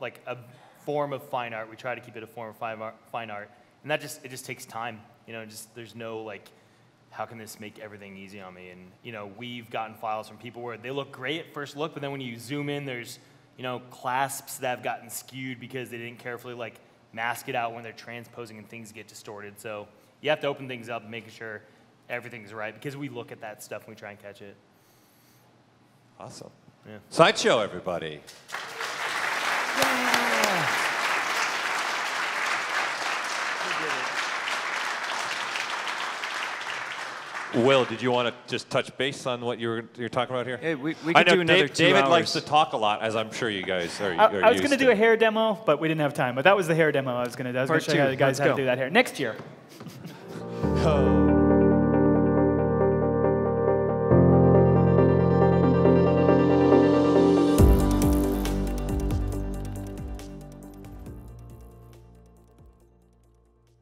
like a form of fine art. We try to keep it a form of. Fine art. And that just, it just takes time. You know, just there's no like, how can this make everything easy on me? And you know, we've gotten files from people where they look great at first look, but then when you zoom in, there's you know clasps that have gotten skewed because they didn't carefully like mask it out when they're transposing and things get distorted. So you have to open things up, and making sure everything's right because we look at that stuff and we try and catch it. Awesome. Yeah. Sideshow, everybody. Will, did you want to just touch base on what you were you're talking about here? Hey, we, we I could know do another Dave, two David hours. likes to talk a lot, as I'm sure you guys are. I, are I was going to do a hair demo, but we didn't have time. But that was the hair demo I was going to do. I was going to show you guys Let's how to do that hair next year. (laughs) Oh.